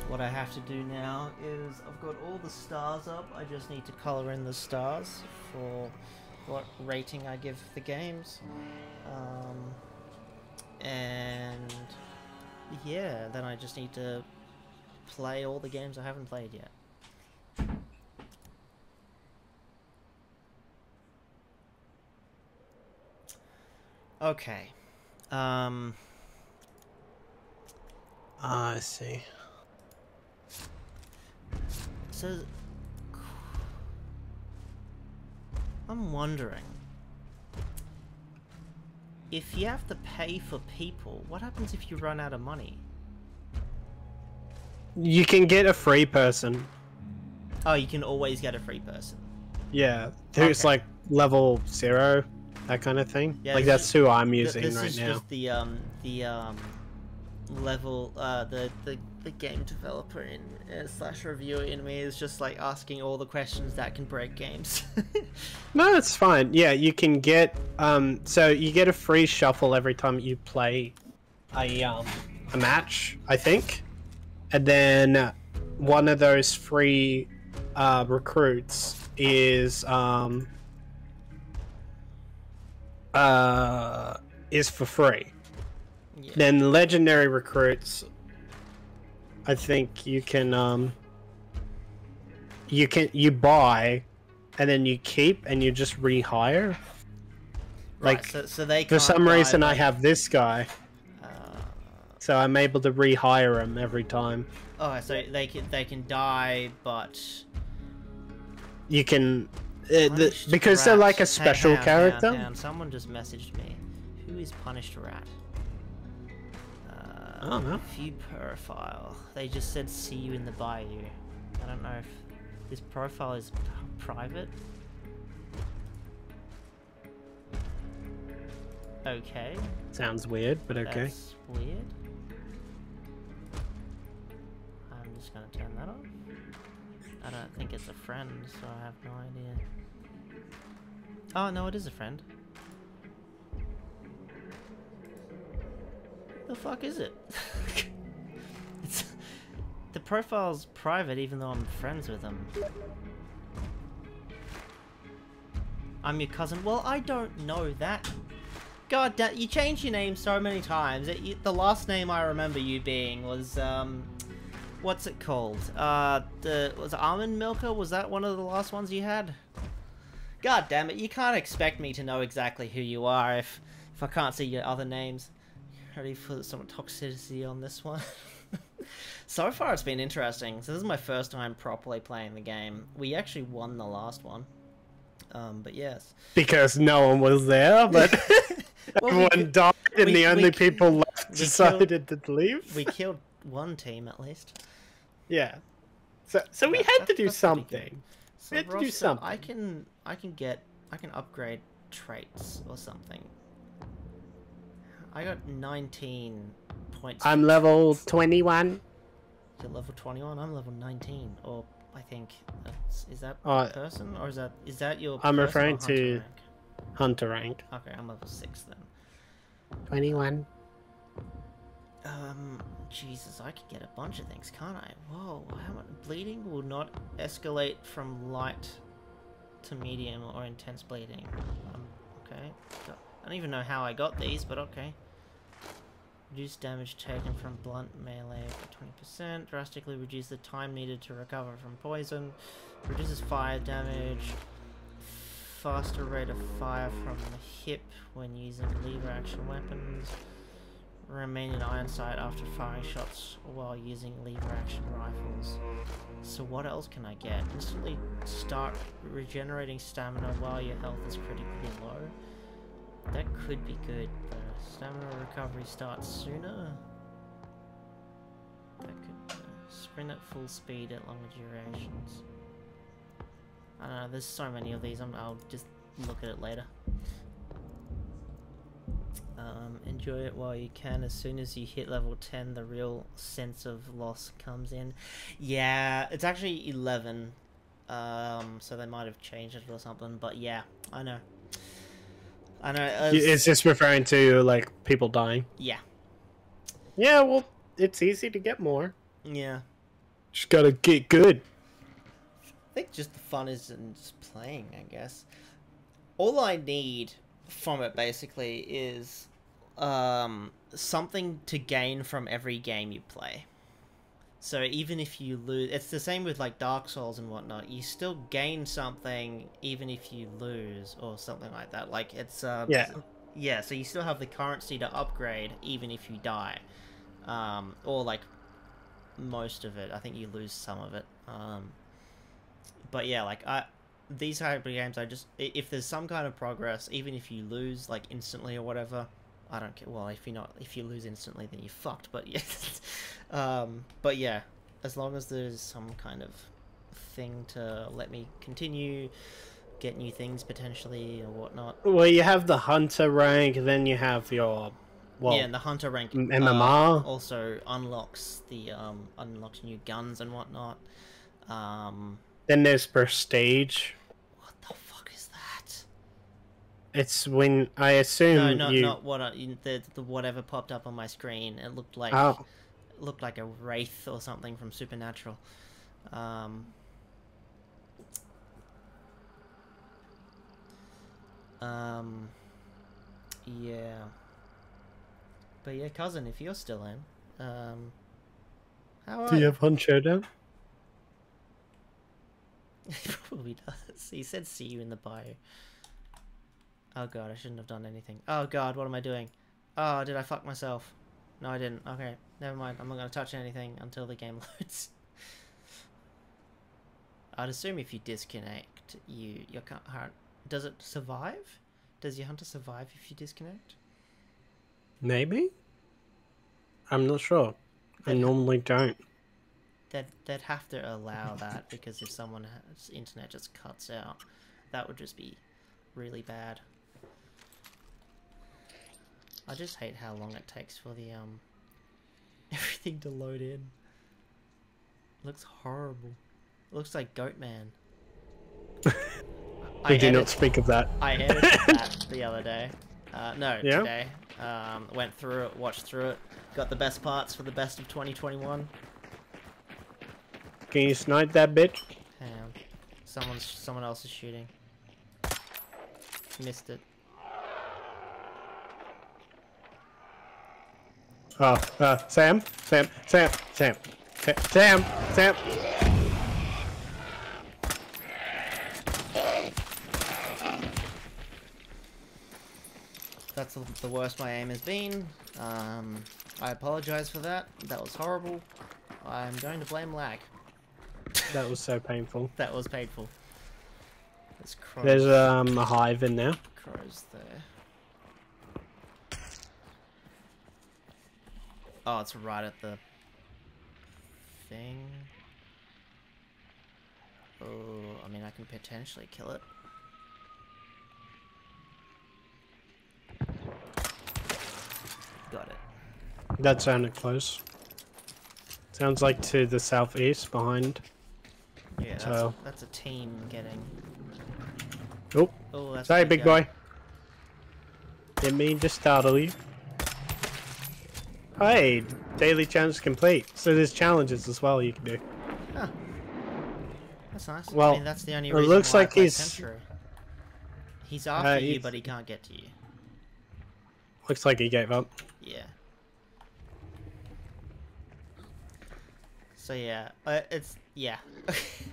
S2: What I have to do now is I've got all the stars up. I just need to colour in the stars for what rating I give the games. Um, and yeah, then I just need to play all the games I haven't played yet. Okay. Um,
S1: Ah, I see.
S2: so I'm wondering if you have to pay for people, what happens if you run out of money?
S1: You can get a free person.
S2: Oh, you can always get a free person.
S1: Yeah, who's
S2: Okay.
S1: like level zero, that kind of thing.
S2: Yeah,
S1: like that's
S2: is-
S1: who I'm using Th-
S2: this
S1: right
S2: is
S1: now.
S2: just the um the um level uh the the, the game developer in uh, slash reviewer in me is just like asking all the questions that can break games.
S1: No, it's fine. Yeah, you can get um so you get a free shuffle every time you play a um a match, I think. And then one of those free uh recruits is um uh is for free.
S2: yeah.
S1: Then legendary recruits I think you can um you can you buy and then you keep and you just rehire.
S2: right,
S1: like,
S2: so, so they
S1: For some reason I have this guy,
S2: uh,
S1: so I'm able to rehire him every time.
S2: oh so they can they can die but
S1: You can uh, the, because they're like a
S2: Hey,
S1: special
S2: hang on, hang on,
S1: character.
S2: Someone just messaged me. Who is Punished Rat?
S1: I don't know.
S2: View profile. They just said see you in the bayou. I don't know if this profile is private. Okay.
S1: Sounds weird, but okay.
S2: That's weird. I'm just gonna turn that off. I don't think it's a friend, so I have no idea. Oh no, it is a friend. The fuck is it? it's the profile's private, even though I'm friends with them. I'm your cousin. Well, I don't know that. God, damn, you changed your name so many times. It, you, the last name I remember you being was um, what's it called? Uh, the was Almond Milker? Was that one of the last ones you had? God damn it! You can't expect me to know exactly who you are if if I can't see your other names. Ready for some toxicity on this one? so far, it's been interesting. So this is my first time properly playing the game. We actually won the last one. Um, but yes.
S1: Because no one was there, but
S2: Well,
S1: everyone
S2: ki-
S1: died, and
S2: we-
S1: the only
S2: ki-
S1: people left
S2: we
S1: decided to leave.
S2: We killed one team at least.
S1: Yeah. So so we had to do
S2: that's pretty good.
S1: something.
S2: So
S1: We had to do
S2: Ross, so I can I can get I can upgrade traits or something. I got 19 points.
S1: I'm level 21.
S2: to level 21. I'm level 19, or I think that's is that
S1: Uh,
S2: person or is that is that your?
S1: I'm referring
S2: hunter
S1: to-
S2: rank?
S1: Hunter rank.
S2: Okay, I'm level six then.
S1: 21.
S2: Um, Jesus, I could get a bunch of things, can't I? Whoa, how much bleeding will not escalate from light to medium or intense bleeding. Um, okay. Got- don't even know how I got these, but okay. Reduce damage taken from blunt melee by 20%. Drastically reduce the time needed to recover from poison. Reduces fire damage. Faster rate of fire from the hip when using lever action weapons remain in iron sight after firing shots while using lever action rifles. So what else can I get? Instantly start regenerating stamina while your health is critically low. That could be good. Stamina recovery starts sooner. That could uh, sprint at full speed at longer durations. I don't know. There's so many of these. I'm, I'll just look at it later. Um, enjoy it while you can. As soon as you hit level 10, the real sense of loss comes in. Yeah, it's actually 11. Um, so they might have changed it or something. But yeah, I know. I know. uh,
S1: Is this referring to like people dying?
S2: yeah.
S1: Yeah, well, it's easy to get more.
S2: Yeah.
S1: Just gotta get good.
S2: I think just the fun is in just playing, I guess. All I need from it basically is um, something to gain from every game you play. So even if you lose, it's the same with like Dark Souls and whatnot. You still gain something even if you lose or something like that. Like it's um,
S1: Yeah.
S2: yeah. So you still have the currency to upgrade even if you die, um, or like most of it. I think you lose some of it. Um, but yeah, like I, these of games, I just if there's some kind of progress, even if you lose like instantly or whatever, I don't care. Well, if you not if you lose instantly, then you're fucked. But yeah, um, but yeah, as long as there's some kind of thing to let me continue, get new things potentially or whatnot.
S1: Well, you have the hunter rank, then you have your well,
S2: yeah, and the hunter rank
S1: M-
S2: uh,
S1: MMR.
S2: also unlocks the um unlocks new guns and whatnot. Um,
S1: then there's prestige.
S2: what the fuck is that?
S1: It's when I assume
S2: No, not
S1: you.
S2: not what I, the the whatever popped up on my screen. It looked like
S1: Oh,
S2: it looked like a wraith or something from Supernatural. Um, um, yeah. But yeah, cousin, if you're still in, um, how are
S1: do you have Hunt Showdown?
S2: He probably does. He said see you in the bayou. Oh god, I shouldn't have done anything. Oh god, what am I doing? Oh, did I fuck myself? No, I didn't. Okay, never mind. I'm not gonna touch anything until the game loads. I'd assume if you disconnect, you your hunt does it survive? Does your hunter survive if you disconnect?
S1: Maybe. I'm not sure. I normally don't.
S2: They'd, they'd have to allow that because if someone has internet just cuts out, that would just be really bad. I just hate how long it takes for the um everything to load in. looks horrible. looks like Goatman.
S1: We do not speak of that.
S2: I edited that the other day. Uh, no,
S1: Yeah?
S2: today. Um, went through it, watched through it, got the best parts for the best of 2021.
S1: Can you snipe that bitch?
S2: Hang on. Someone's someone else is shooting. Missed it.
S1: Oh, uh, Sam, Sam, Sam, Sam, Sa- Sam, Sam.
S2: That's the- the worst my aim has been. Um, I apologize for that. That was horrible. I'm going to blame lag.
S1: That was so painful.
S2: That was painful.
S1: There's um a hive in there.
S2: crows there. Oh, it's right at the thing. Oh, I mean, I can potentially kill it. Got it.
S1: That sounded close. Sounds like to the southeast behind.
S2: Yeah, that's,
S1: So-
S2: a, that's a team getting.
S1: Oh,
S2: Oh, that's a
S1: sorry, big
S2: guy.
S1: boy. Didn't mean to startle you. Hey, daily challenge complete. So there's challenges as well you can do.
S2: Huh. That's nice. I
S1: Well,
S2: mean, that's the only
S1: it looks like he's-
S2: Centro. He's after you,
S1: he's-
S2: but he can't get to you.
S1: Looks like he gave up.
S2: Yeah. So yeah, uh, it's yeah. if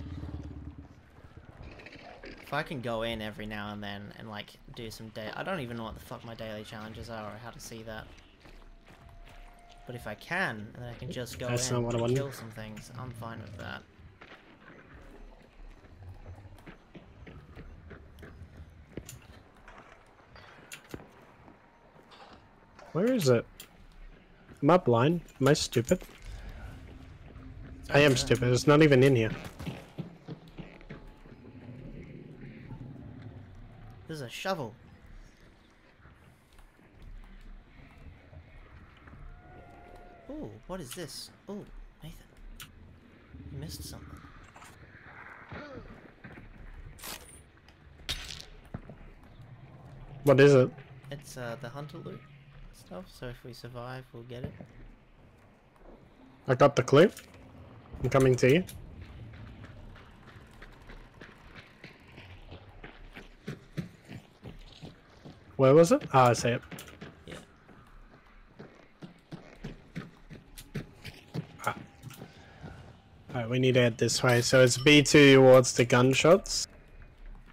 S2: I can go in every now and then and like do some day, I don't even know what the fuck my daily challenges are or how to see that. But if I can, and then I can just go
S1: That's
S2: in
S1: not what I
S2: and
S1: wanted.
S2: kill some things, I'm fine with that.
S1: Where is it? Am I blind? Am I stupid?
S2: It's
S1: I am
S2: there.
S1: stupid. It's not even in here.
S2: There's a shovel. Ooh, what is this? Ooh, Nathan. You missed something.
S1: What is it?
S2: It's uh, the hunter loot stuff, so if we survive, we'll get it.
S1: I got the clue. I'm coming to you. Where was it? Ah, I see it.
S2: Yeah.
S1: Alright, we need to head this way. So it's B2 towards the gunshots.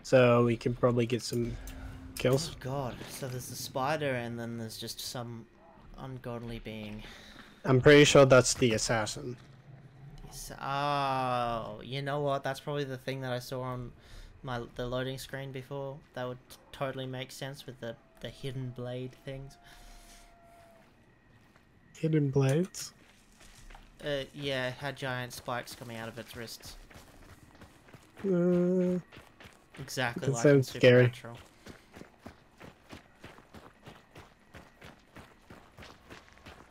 S1: So we can probably get some kills.
S2: Oh god, so there's the spider and then there's just some ungodly being.
S1: I'm pretty sure that's the assassin.
S2: Yes- Oh, you know what? That's probably the thing that I saw on my the loading screen before. That would totally make sense with the the hidden blade things.
S1: Hidden blades.
S2: Uh, yeah, it had giant spikes coming out of its wrists.
S1: Uh,
S2: Exactly
S1: That
S2: like
S1: sounds scary.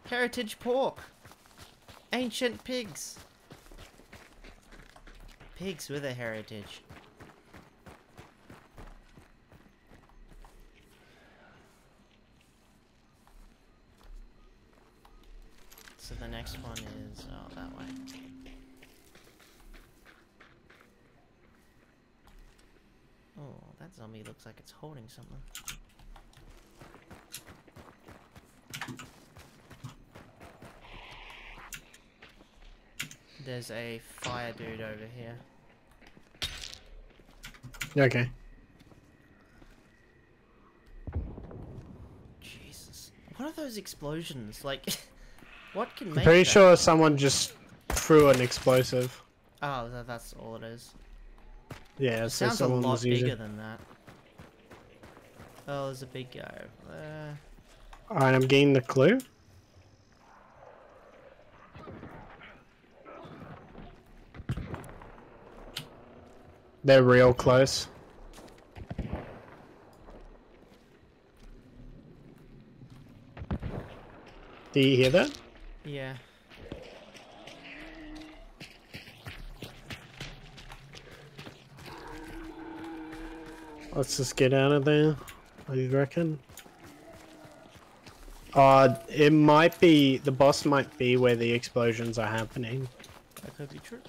S2: Heritage pork. Ancient pigs. Pigs with a heritage. So the next one is oh that way. Oh, that zombie looks like it's holding something. There's a fire dude over here.
S1: okay.
S2: Jesus. What are those explosions? Like, what can
S1: I'm pretty
S2: that?
S1: sure someone just threw an explosive.
S2: Oh, tha- that's all it is.
S1: Yeah,
S2: It
S1: so
S2: sounds a lot
S1: was
S2: bigger
S1: using.
S2: than that. Oh, there's a big guy over there.
S1: Alright, I'm getting the clue. They're real close. Do you hear that?
S2: Yeah.
S1: Let's just get out of there. What do you reckon? Uh, it might be, the boss might be where the explosions are happening.
S2: That could be true.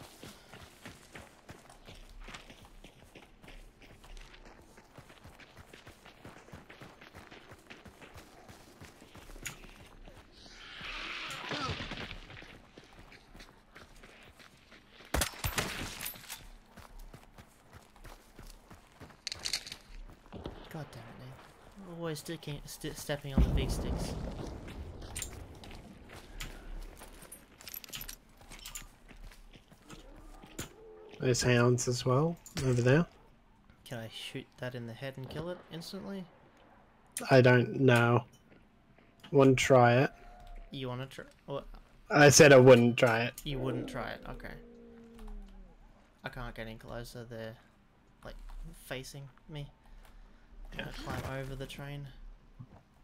S2: God damn it, Nate. Always sticking, st stepping on the big sticks.
S1: There's hounds as well, over there.
S2: Can I shoot that in the head and kill it instantly?
S1: I don't know. Wouldn't try it.
S2: You want to try? What?
S1: I said I wouldn't try it.
S2: You wouldn't try it. Okay. I can't get any closer. They're like facing me. I'm climb over the train.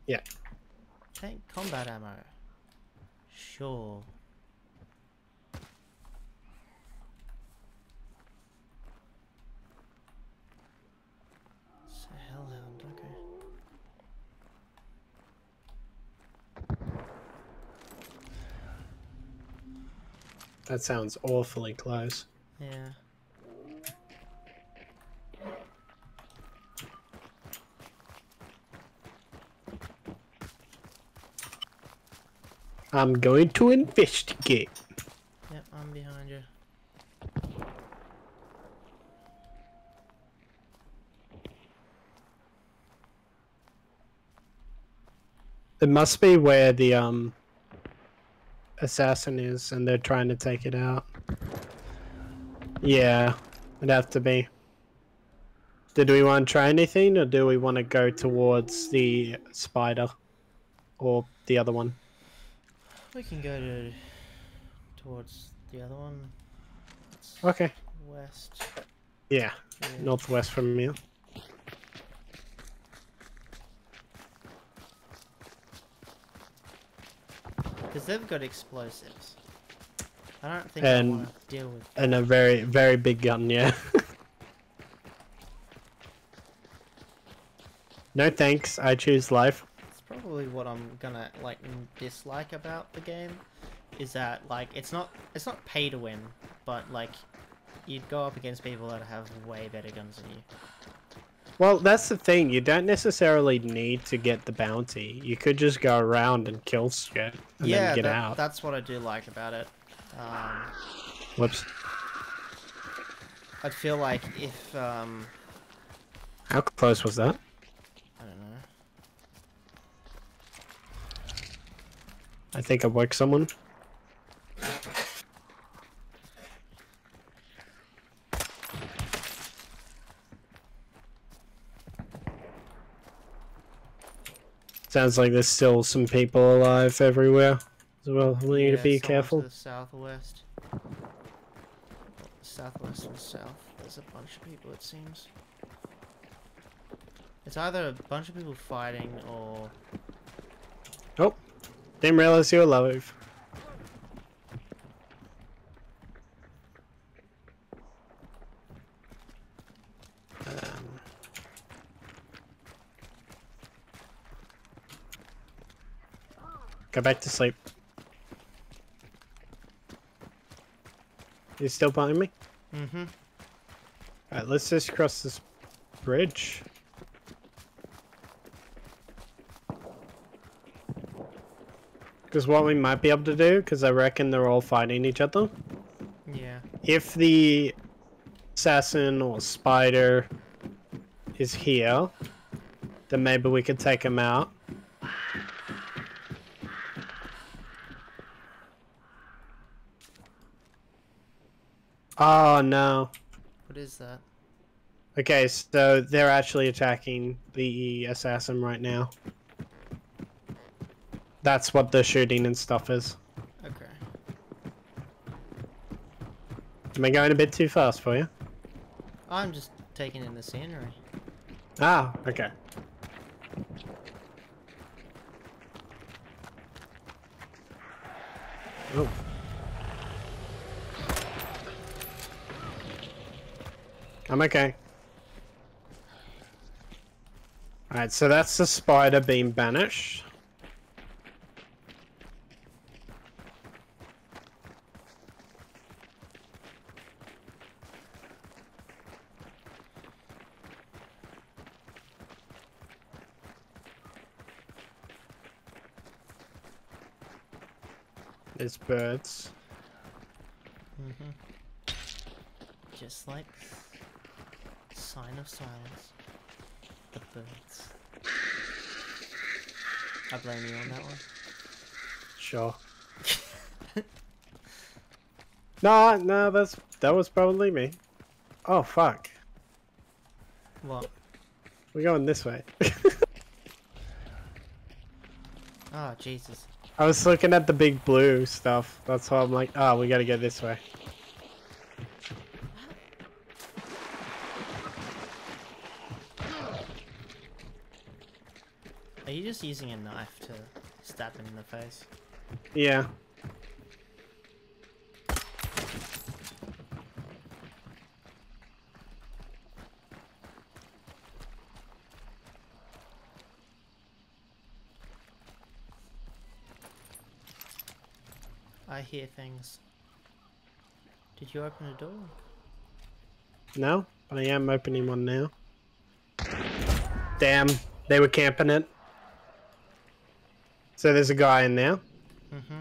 S1: Yeah.
S2: Tank combat ammo. Sure. It's a hellhound. Okay.
S1: That sounds awfully close.
S2: Yeah.
S1: I'm going to investigate.
S2: Yep. I'm behind you.
S1: It must be where the um assassin is and they're trying to take it out. Yeah, it'd have to be. Did we want to try anything or do we want to go towards the spider? Or the other one?
S2: We can go to towards the other one. It's
S1: Okay.
S2: west.
S1: Yeah,
S2: Yeah.
S1: northwest from here.
S2: Because they've got explosives. I don't think
S1: And-
S2: I want to deal with.
S1: And a very, very big gun, yeah. No thanks, I choose life.
S2: Probably what I'm gonna like dislike about the game, is that like it's not it's not pay to win, but like you'd go up against people that have way better guns than you.
S1: Well, that's the thing. You don't necessarily need to get the bounty. You could just go around and kill shit and
S2: yeah,
S1: then get
S2: that-
S1: out.
S2: that's what I do like about it. Um,
S1: Whoops.
S2: I'd feel like if um,
S1: How close was that?
S2: I don't know.
S1: I think I woke someone. Sounds like there's still some people alive everywhere as well. We need
S2: Yeah,
S1: to be careful.
S2: To the southwest. Southwest and south. There's a bunch of people, it seems. It's either a bunch of people fighting or
S1: Oh, didn't realize you were alive. Um, Go back to sleep. You still behind me?
S2: Mm-hmm.
S1: Alright, let's just cross this bridge. Because what we might be able to do, because I reckon they're all fighting each other.
S2: Yeah.
S1: If the assassin or spider is here, then maybe we could take him out. Oh no.
S2: What is that?
S1: Okay, so they're actually attacking the assassin right now. That's what the shooting and stuff is.
S2: Okay.
S1: Am I going a bit too fast for you?
S2: I'm just taking in the scenery.
S1: Ah, okay. Oh. I'm okay. Alright, so that's the spider being banished. Birds.
S2: Mm-hmm. Just like sign of silence. The birds. I blame you on that one.
S1: Sure. no, no, that's that was probably me. Oh fuck.
S2: What?
S1: We're going this way.
S2: Oh Jesus.
S1: I was looking at the big blue stuff. That's why I'm like, oh, we gotta go this way.
S2: Are you just using a knife to stab him in the face?
S1: Yeah.
S2: Hear things. Did you open a door?
S1: No, but I am opening one now. Damn, they were camping it. So there's a guy in there.
S2: Mm-hmm.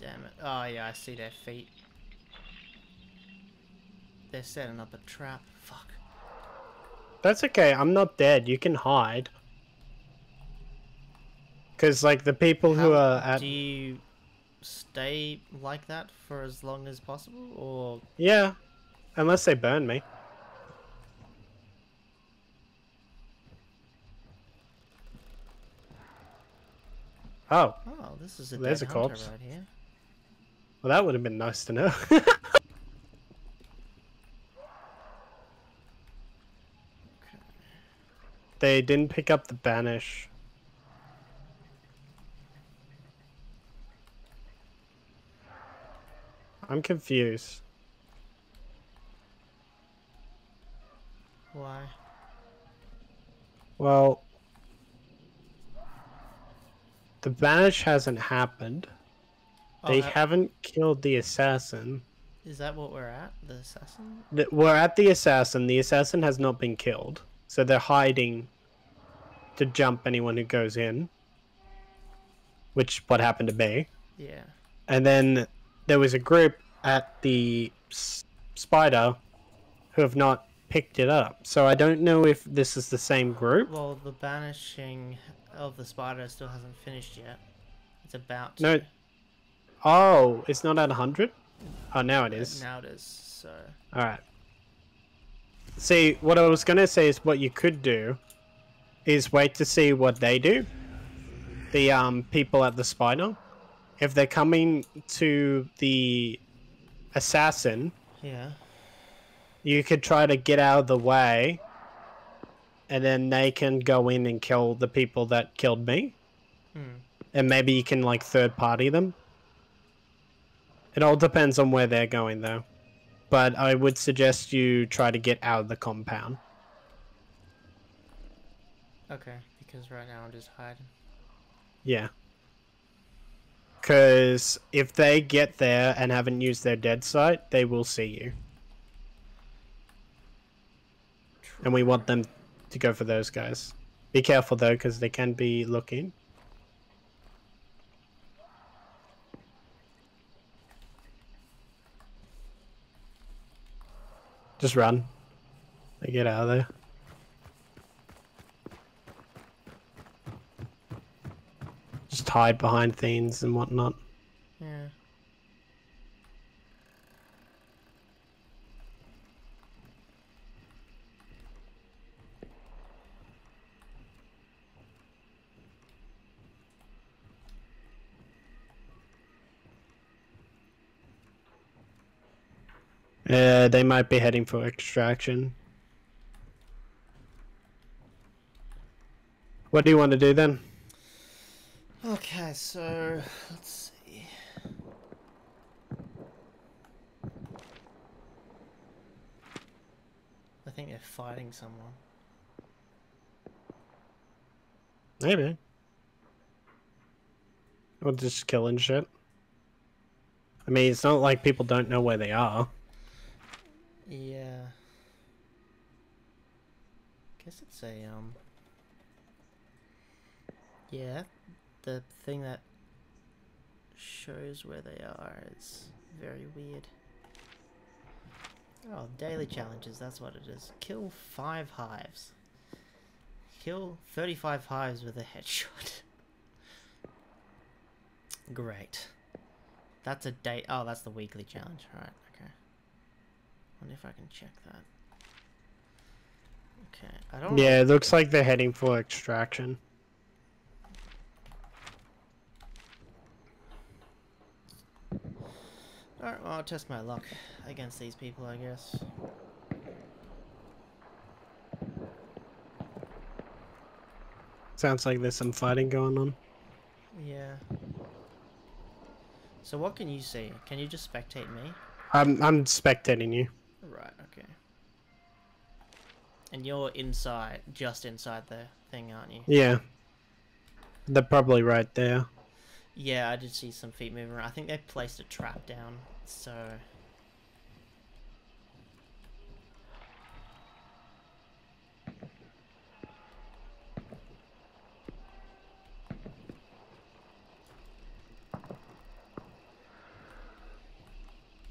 S2: Damn it. Oh yeah, I see their feet. They're setting up a trap. Fuck.
S1: That's okay. I'm not dead. You can hide. Cause like the people who are at
S2: Do you stay like that for as long as possible, or
S1: yeah, unless they burn me. Oh,
S2: oh, this is a
S1: There's
S2: dead
S1: a corpse.
S2: right here.
S1: well, that would have been nice to know. They didn't pick up the banish. I'm confused.
S2: Why?
S1: Well, the banish hasn't happened.
S2: Oh,
S1: they
S2: ha-
S1: haven't killed the assassin.
S2: Is that what we're at? The assassin?
S1: We're at the assassin. The assassin has not been killed, so they're hiding to jump anyone who goes in. Which what happened to me.
S2: Yeah.
S1: And then there was a group at the s- spider who have not picked it up. So I don't know if this is the same group.
S2: Well, the banishing of the spider still hasn't finished yet. It's about to.
S1: No, Oh, it's not at 100? Oh, now it is.
S2: Now it is. So.
S1: Alright. See, what I was going to say is what you could do is wait to see what they do. The um, people at the spider. If they're coming to the assassin,
S2: Yeah.
S1: you could try to get out of the way and then they can go in and kill the people that killed me.
S2: Hmm.
S1: And maybe you can like third party them. It all depends on where they're going though. But I would suggest you try to get out of the compound.
S2: Okay. Because right now I'm just hiding.
S1: Yeah. Because if they get there and haven't used their dark sight, they will see you. And we want them to go for those guys. Be careful though, because they can be looking. Just run. They get out of there. Just hide behind things and whatnot.
S2: Yeah.
S1: Uh, they might be heading for extraction. What do you want to do then?
S2: Okay, so let's see. I think they're fighting someone.
S1: Maybe. Or just killing shit. I mean, it's not like people don't know where they are.
S2: Yeah. Guess it's a um. Yeah, the thing that shows where they are is very weird. Oh, daily challenges, that's what it is. Kill five hives. Kill 35 hives with a headshot. Great. That's a date. Oh, that's the weekly challenge. Alright, okay. wonder if I can check that. Okay, I don't
S1: Yeah, it looks like they're heading for extraction.
S2: Alright, well, I'll test my luck against these people, I guess.
S1: Sounds like there's some fighting going on.
S2: Yeah. So what can you see? Can you just spectate me?
S1: I'm I'm spectating you.
S2: Right, okay. And you're inside, just inside the thing, aren't you?
S1: Yeah. They're probably right there.
S2: Yeah, I did see some feet moving around. I think they placed a trap down, so...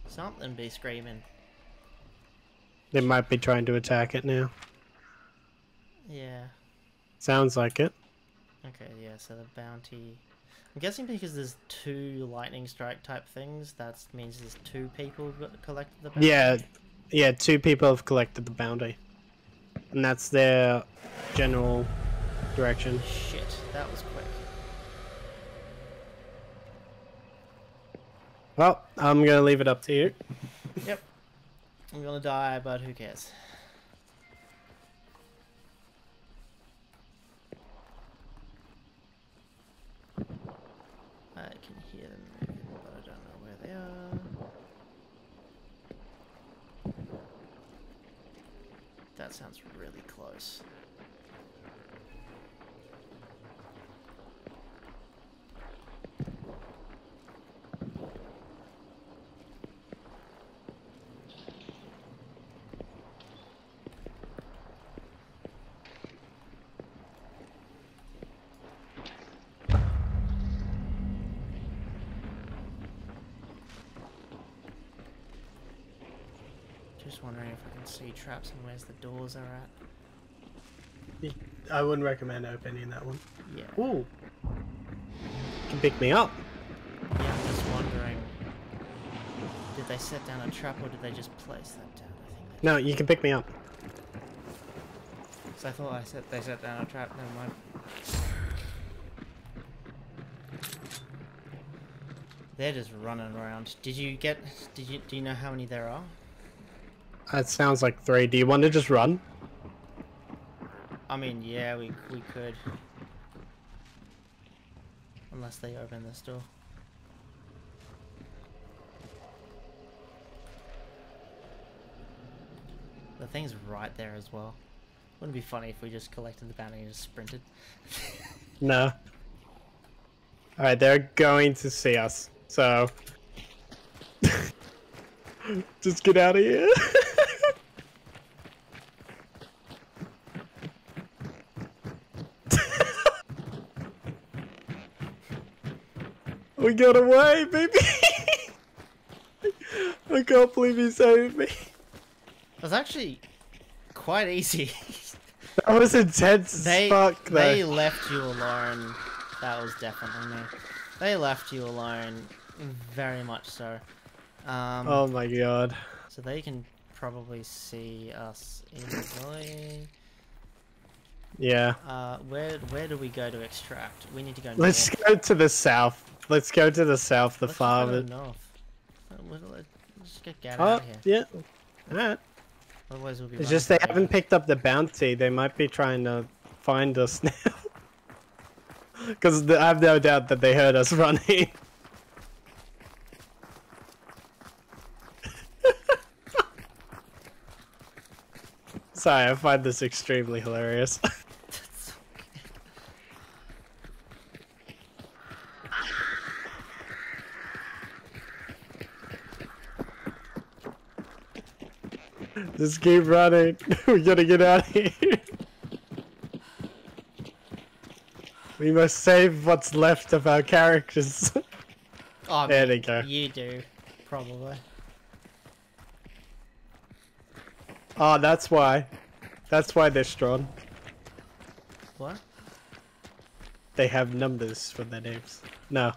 S2: Something be screaming.
S1: They might be trying to attack it now.
S2: Yeah.
S1: Sounds like it.
S2: Okay, yeah, so the bounty... I'm guessing because there's two lightning strike type things, that means there's two people that collected the bounty?
S1: Yeah, yeah. Two people have collected the bounty, and that's their general direction.
S2: Shit, that was quick.
S1: Well, I'm gonna leave it up to you.
S2: Yep. I'm gonna die, but who cares? Are. That's sounds really close. Just wondering if I can see traps and where's the doors are at.
S1: I wouldn't recommend opening that one.
S2: Yeah.
S1: Ooh. You can pick me up.
S2: Yeah, I'm just wondering. Did they set down a trap or did they just place that down? I think
S1: No, you can pick me up.
S2: So I thought I set they set down a trap. Never mind. They're just running around. Did you get? Did you? Do you know how many there are?
S1: That sounds like three. Do you want to just run?
S2: I mean, yeah, we we could. Unless they open this door. The thing's right there as well. Wouldn't it be funny if we just collected the bounty and just sprinted?
S1: No. Alright, they're going to see us. So. just get out of here. we got away, baby! I can't believe you saved me.
S2: It was actually quite easy.
S1: That was intense as
S2: they
S1: fuck, though.
S2: they left you alone. That was definitely me. They left you alone, very much so. Um,
S1: Oh my god.
S2: So they can probably see us easily.
S1: Yeah.
S2: Uh, where where do we go to extract? We need to go.
S1: Let's
S2: north.
S1: go to the south. Let's go to the south, the
S2: Let's just go to north. Uh, Let's just get, get
S1: Oh,
S2: out of here.
S1: yeah. Alright.
S2: Otherwise, we'll be.
S1: It's just they haven't
S2: ages.
S1: picked up the bounty. They might be trying to find us now. Because I have no doubt that they heard us running. Sorry, I find this extremely hilarious. Just keep running. we gotta get out of here. We must save what's left of our characters.
S2: Oh,
S1: There they go.
S2: You do, probably.
S1: oh, that's why. That's why they're strong.
S2: What?
S1: They have numbers for their names. No.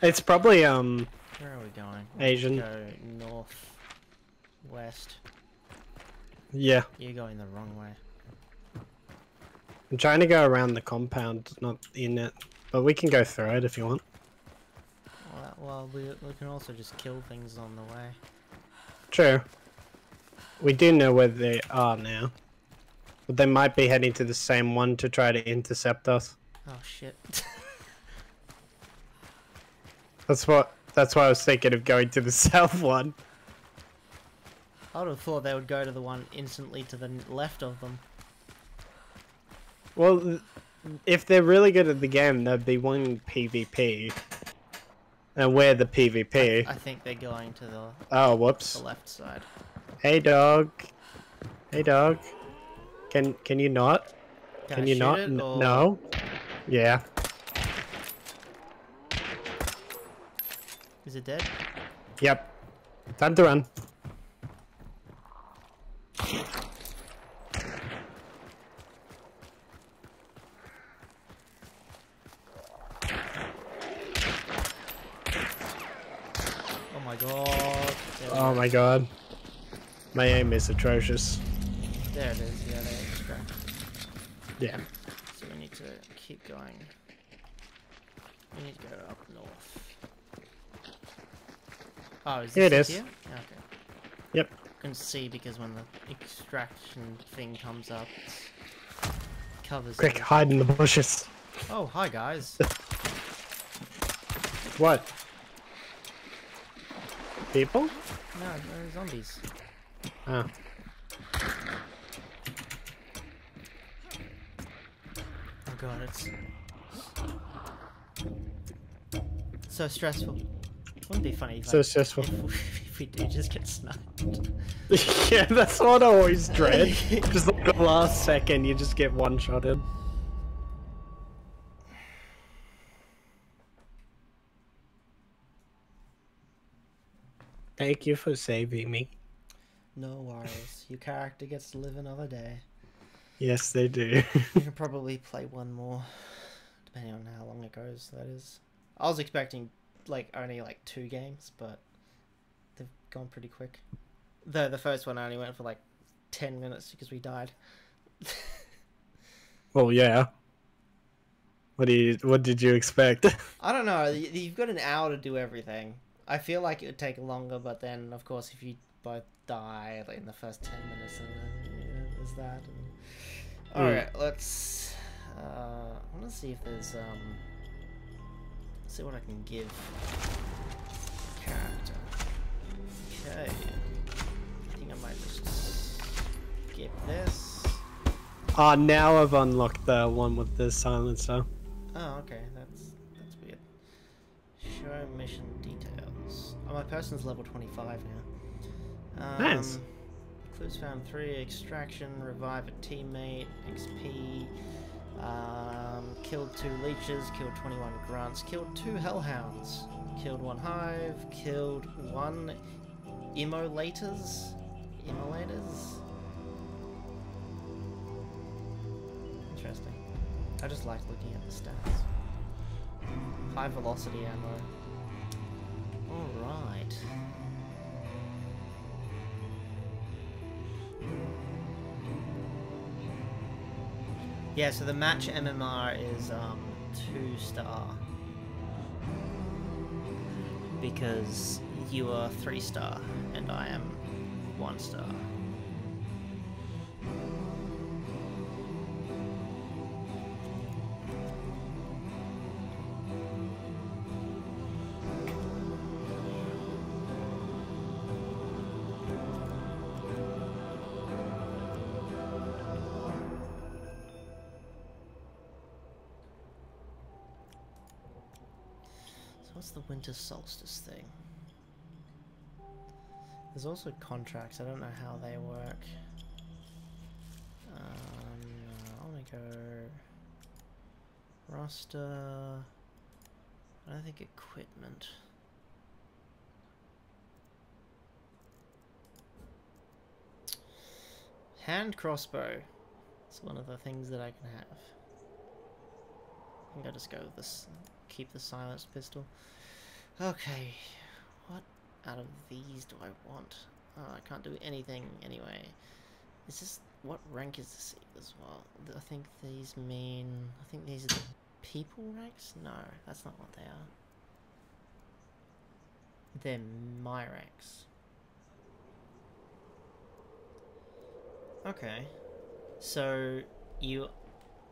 S1: It's probably, um,
S2: Where are we going?
S1: Asian.
S2: Go north, west.
S1: Yeah.
S2: You're going the wrong way.
S1: I'm trying to go around the compound, not in it. But we can go through it if you want.
S2: Well, well we we can also just kill things on the way.
S1: True. We do know where they are now. But they might be heading to the same one to try to intercept us.
S2: Oh shit.
S1: That's what that's why I was thinking of going to the south one.
S2: I would have thought they would go to the one instantly to the left of them.
S1: Well, if they're really good at the game, there'd be one PvP. And we're the PvP.
S2: I think they're going to the,
S1: Oh, whoops.
S2: the left side.
S1: Hey, dog. Hey, dog. Can can you not?
S2: Can,
S1: Can
S2: I
S1: you not?
S2: it, or-
S1: No. Yeah.
S2: Is it dead?
S1: Yep. Time to run.
S2: Oh my god. There,
S1: Oh my god. My aim is atrocious.
S2: there it is. Yeah, they extract.
S1: Yeah.
S2: So we need to keep going. We need to go up north. Oh, is this
S1: Here it is.
S2: Here? Okay.
S1: Yep.
S2: Can see because when the extraction thing comes up, it covers.
S1: Quick,
S2: everything.
S1: hide in the bushes.
S2: Oh, hi guys.
S1: What? People?
S2: no, no zombies.
S1: Oh.
S2: oh god, it's so stressful. It wouldn't be funny if,
S1: So
S2: I-
S1: stressful.
S2: if, we, if we do just get sniped.
S1: yeah, that's what I always dread. just like the last second, you just get one shotted. Thank you for saving me.
S2: No worries. Your character gets to live another day.
S1: Yes, they do.
S2: You can probably play one more, depending on how long it goes. That is. I was expecting like only like two games, but gone pretty quick. The the first one I only went for like ten minutes because we died.
S1: well, yeah. What do you? What did you expect?
S2: I don't know. You've got an hour to do everything. I feel like it would take longer, but then of course if you both die like, in the first ten minutes, and then yeah, there's that. And... All
S1: Mm.
S2: right, let's. Uh, I want to see if there's um. See what I can give character. Okay. I think I might just skip this.
S1: Ah, now I've unlocked the one with the silencer.
S2: Oh, okay. That's that's weird. Show mission details. Oh, my person's level 25 now. Um,
S1: Nice.
S2: Clues found 3, extraction, revive a teammate, XP, um, killed 2 leeches, killed 21 grunts, killed 2 hellhounds, killed 1 hive, killed 1 immolators, immolators. Interesting. I just like looking at the stats. High velocity ammo. Alright. Yeah, so the match MMR is um, two star. Because you are three star and I am one star. So what's the winter solstice thing? There's also contracts. I don't know how they work. Um, I want to go roster. I don't think equipment. Hand crossbow. It's one of the things that I can have. I think I'll just go with this. Keep the silenced pistol. Okay. Out of these do I want? Oh, I can't do anything anyway. Is this... What rank is this as well? I think these mean... I think these are the people ranks? No, that's not what they are. They're my ranks. Okay. So, you...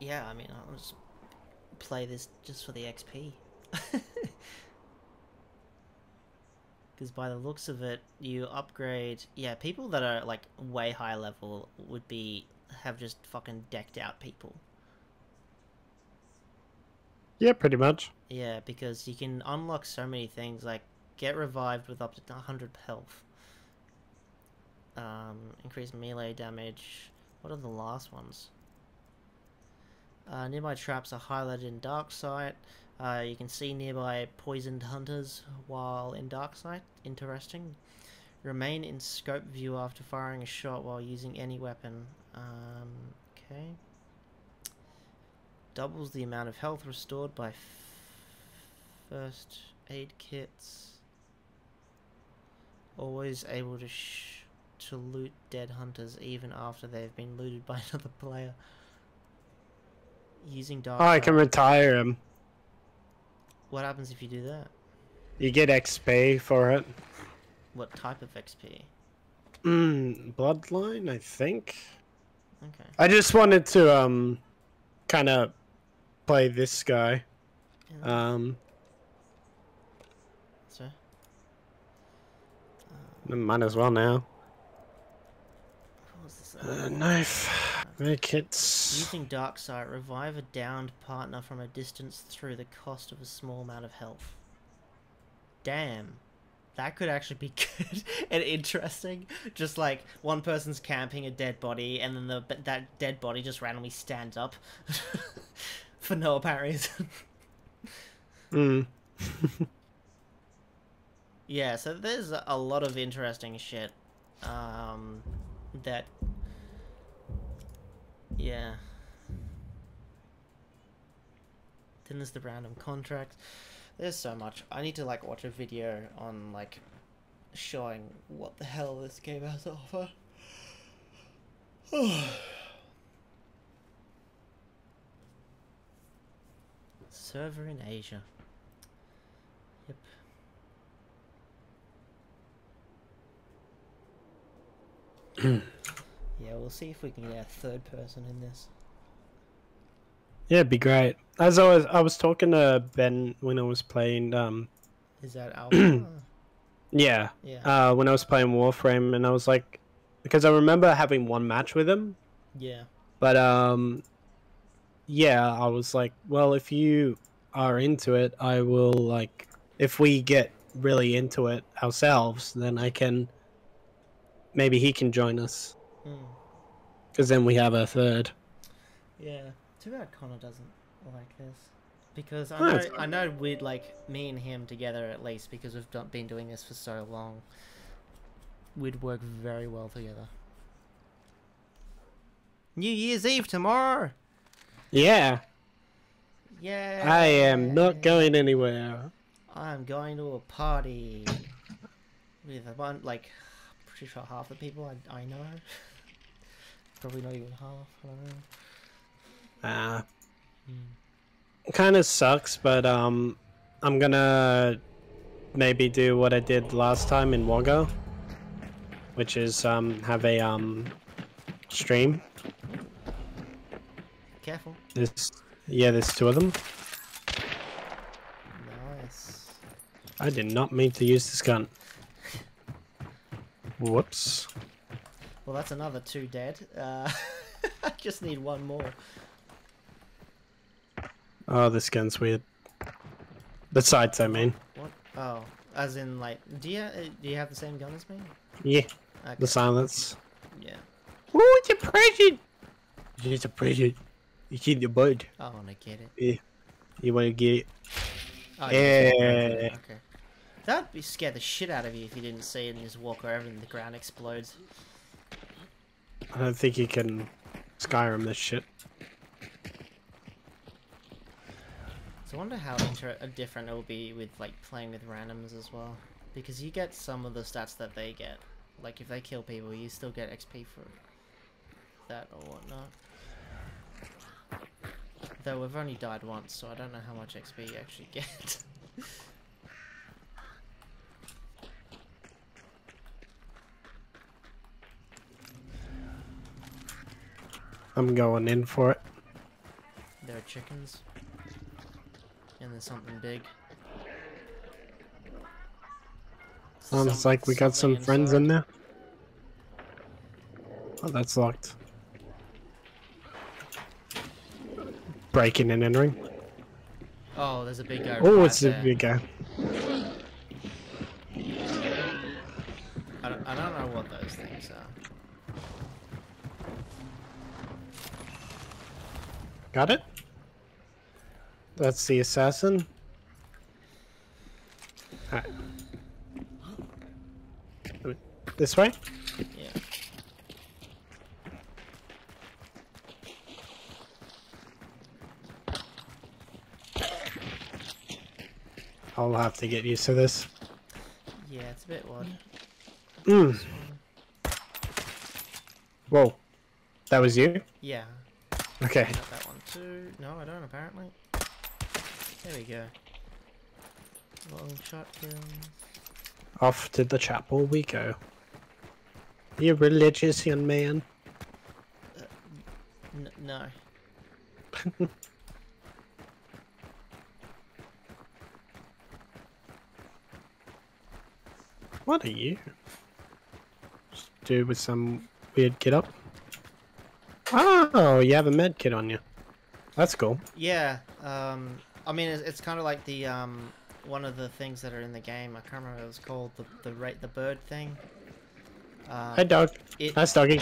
S2: Yeah, I mean, I'll just play this just for the XP. Because by the looks of it, you upgrade. Yeah, people that are like way high level would be have just fucking decked out people.
S1: Yeah, pretty much.
S2: Yeah, because you can unlock so many things like get revived with up to 100 health. Um, increase melee damage. What are the last ones? Uh, nearby traps are highlighted in dark sight. Uh, you can see nearby poisoned hunters while in dark sight. Interesting. Remain in scope view after firing a shot while using any weapon. Um, okay. Doubles the amount of health restored by f- first aid kits. Always able to sh- to loot dead hunters even after they've been looted by another player. Using dark.
S1: Oh, I can retire him.
S2: What happens if you do that?
S1: You get XP for it.
S2: What type of XP?
S1: Mm, bloodline, I think.
S2: Okay.
S1: I just wanted to um, kind of play this guy.
S2: Yeah,
S1: Um,
S2: so,
S1: might as well now.
S2: what was this?
S1: Uh, knife. Rickets.
S2: Using Dark Sight, revive a downed partner from a distance through the cost of a small amount of health. Damn. That could actually be good and interesting. Just like one person's camping a dead body, and then the that dead body just randomly stands up for no apparent reason.
S1: Mm.
S2: yeah, so there's a lot of interesting shit um, that yeah. Then there's the random contracts. There's so much. I need to like watch a video on like showing what the hell this game has to offer. Server in Asia. Yep. yeah, we'll see if we can get a third person in this.
S1: Yeah, it'd be great. As I was, I was talking to Ben when I was playing. Um,
S2: Is that Alpha?
S1: yeah,
S2: yeah.
S1: uh, when I was playing Warframe, and I was like, because I remember having one match with him,
S2: yeah.
S1: but um, yeah, I was like, well, if you are into it, I will like, if we get really into it ourselves, then I can. Maybe he can join us.
S2: Hmm.
S1: because then we have a third.
S2: Yeah. Too bad Connor doesn't like this. Because I know, I know we'd like me and him together at least because we've done, been doing this for so long. We'd work very well together. New Year's Eve tomorrow.
S1: Yeah,
S2: Yeah.
S1: I am not going anywhere.
S2: I'm going to a party with a bunch, like, pretty sure half the people I, I know. Probably not even half. I don't know.
S1: Ah.
S2: Hmm.
S1: kind of sucks, but um, I'm gonna maybe do what I did last time in Wogga, which is um have a um stream.
S2: Careful.
S1: There's yeah, there's two of them.
S2: Nice.
S1: I did not mean to use this gun. Whoops.
S2: Well, that's another two dead. Uh, I just need one more.
S1: Oh, this gun's weird. The sights, I mean.
S2: What? Oh, as in like, do you uh, do you have the same gun as me?
S1: Yeah,
S2: Okay.
S1: the silence.
S2: Yeah.
S1: Oh, it's a present. It's a present. It's in the bud.
S2: I want to get it.
S1: Yeah. You want to get it?
S2: Oh, just-
S1: Yeah.
S2: Okay. That'd be scare the shit out of you if you didn't see it and just walk over and the ground explodes.
S1: I don't think you can Skyrim this shit.
S2: So I wonder how uh, different it will be with like playing with randoms as well, because you get some of the stats that they get. Like if they kill people, you still get XP for that or whatnot. Though we've only died once, so I don't know how much XP you actually get.
S1: I'm going in for it.
S2: there are chickens, and there's something big.
S1: Sounds
S2: Some-
S1: like we got some
S2: something
S1: friends
S2: inside.
S1: in there. Oh, that's locked. Breaking and entering.
S2: Oh, there's a big guy.
S1: Oh,
S2: right
S1: it's a big guy.
S2: I don't, I don't know what those things are.
S1: Got it? That's the assassin. Alright. This way?
S2: Yeah.
S1: I'll have to get used to this.
S2: Yeah, it's a bit odd.
S1: Mm. Whoa. That was you?
S2: Yeah,
S1: Okay.
S2: got that one too. No, I don't apparently. There we go. Long shotgun.
S1: Off to the chapel we go. You religious young man.
S2: Uh, n no.
S1: What are you? Just dude with some weird get up. Oh, you have a med kit on you. That's cool.
S2: Yeah. Um, I mean, it's, it's kind of like the um, one of the things that are in the game. I can't remember what it was called. The the rate the bird thing. Um,
S1: Hey, dog.
S2: it,
S1: Nice doggy.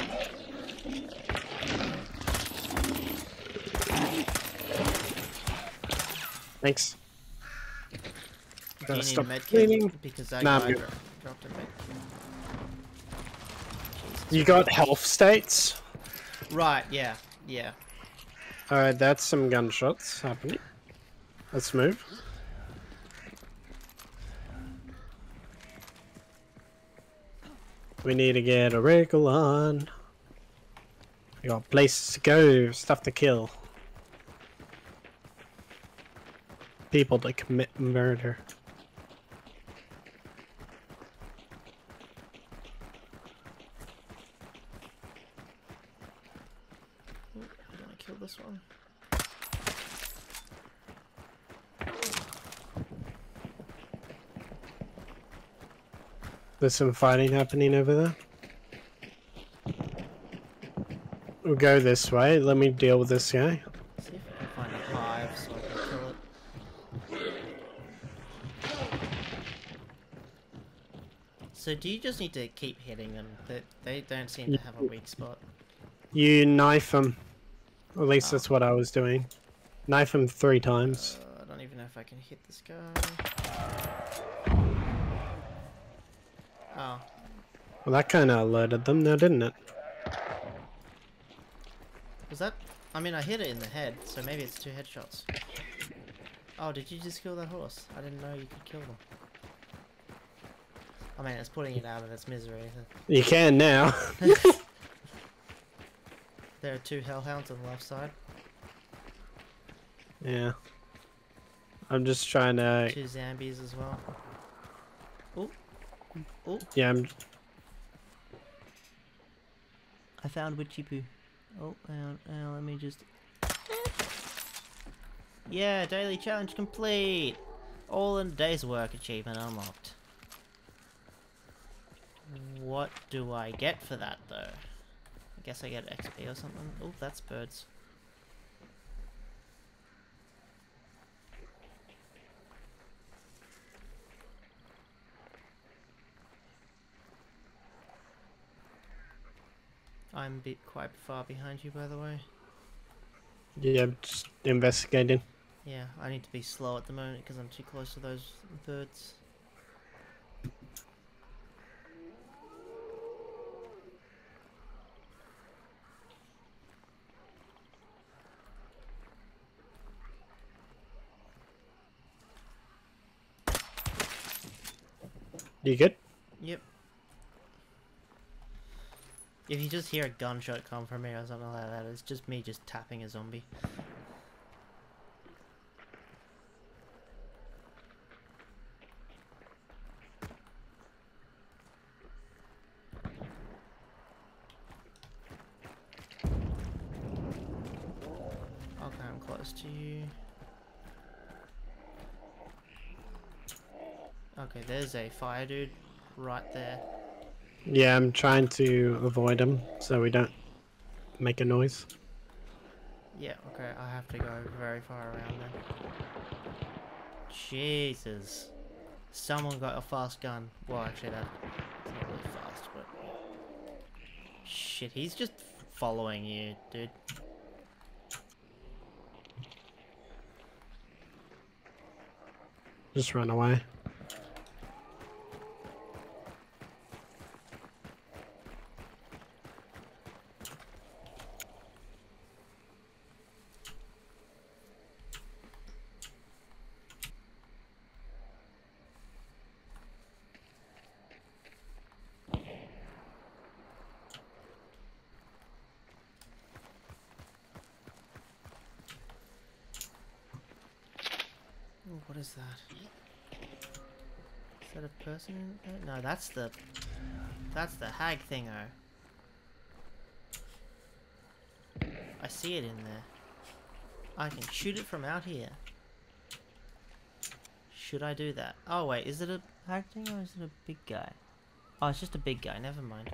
S1: Thanks.
S2: do you need a
S1: stop
S2: med kit?
S1: cleaning.
S2: Because that
S1: Nah, I'm good.
S2: dro- dropped a med. Jesus
S1: You got health states.
S2: Right. Yeah. Yeah.
S1: Alright, that's some gunshots happening. Let's move. We need to get a wriggle on. We got places to go, stuff to kill. People to commit murder.
S2: Ooh, I'm gonna kill this one.
S1: There's some fighting happening over there. We'll go this way. Let me deal with this guy.
S2: See if I can find a hive so I can kill it. So do you just need to keep hitting them? They, they don't seem to have a weak spot.
S1: You knife him. At least
S2: Oh.
S1: that's what I was doing. Knife him three times.
S2: Uh, I don't even know if I can hit this guy. Oh,
S1: Well, that kind of alerted them now, didn't it?
S2: was that? I mean, I hit it in the head, so maybe it's two headshots. Oh, did you just kill that horse? I didn't know you could kill them. I mean, it's putting it out of its misery.
S1: You can now.
S2: There are two hellhounds on the left side,
S1: yeah. I'm just trying to.
S2: two zombies as well. Oh!
S1: Yeah, I'm.
S2: I found Witchy Poo. Oh, hang on, hang on, let me just. Yeah, daily challenge complete. All in a day's work achievement unlocked. What do I get for that though? I guess I get XP or something. Oh, that's birds. I'm bit quite far behind you, by the way.
S1: Yeah, I'm just investigating.
S2: Yeah, I need to be slow at the moment because I'm too close to those birds.
S1: You good?
S2: Yep. If you just hear a gunshot come from me or something like that, it's just me just tapping a zombie. Okay, I'm close to you. Okay, there's a fire dude right there.
S1: Yeah, I'm trying to avoid him so we don't make a noise.
S2: Yeah, okay, I have to go very far around then. Jesus. Someone got a fast gun. Well, actually, that's not really fast, but... Shit, he's just following you, dude.
S1: Just run away.
S2: Ooh, what is that? No, that's the... That's the hag thingo. I see it in there. I can shoot it from out here. Should I do that? Oh wait, is it a hag thing or is it a big guy? Oh, it's just a big guy, never mind.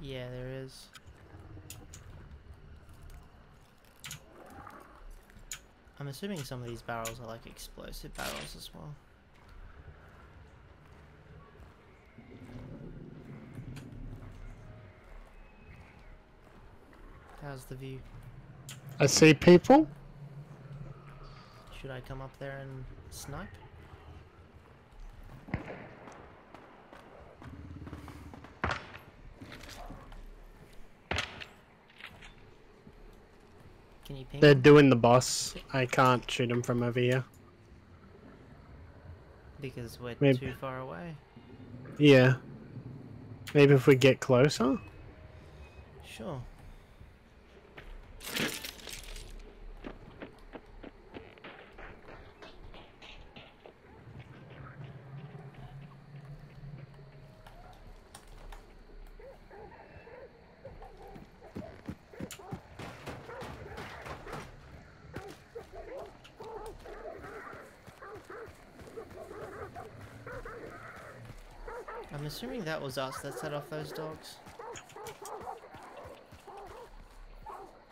S2: Yeah, there is. I'm assuming some of these barrels are like explosive barrels as well. How's the view?
S1: I see people.
S2: Should I come up there and snipe? Can you ping?
S1: They're doing the boss. I can't shoot them from over here.
S2: Because we're
S1: Maybe.
S2: too far away.
S1: Yeah. Maybe if we get closer.
S2: Sure. I'm assuming that was us that set off those dogs.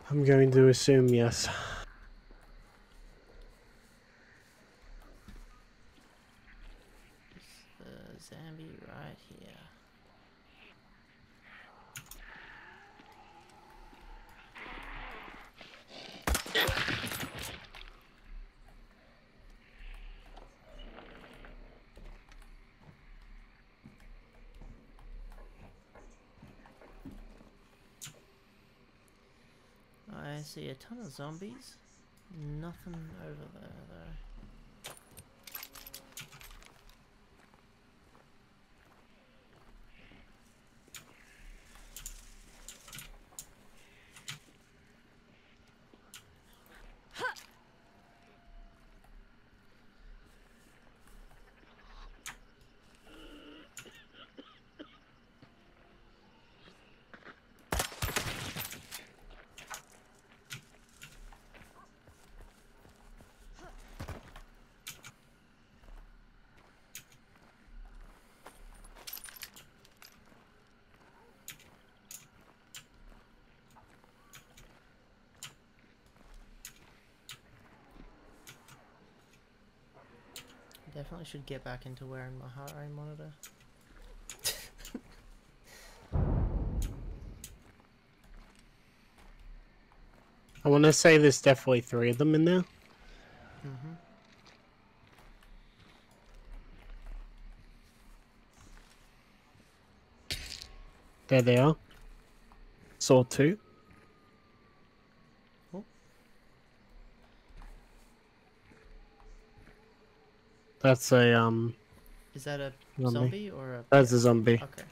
S1: I'm going to assume yes.
S2: The Zambi right here. I see a ton of zombies. Nothing over there though. Definitely should get back into wearing my heart rate monitor.
S1: I want to say there's definitely three of them in there.
S2: Mm-hmm.
S1: There they are. Saw two. That's a um.
S2: Is that a
S1: Zombie.
S2: zombie or a?
S1: That's a zombie.
S2: Okay.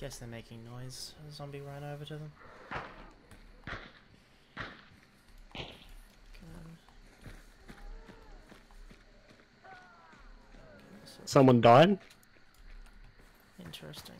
S2: Guess they're making noise. A zombie ran over to them.
S1: Someone died.
S2: interesting.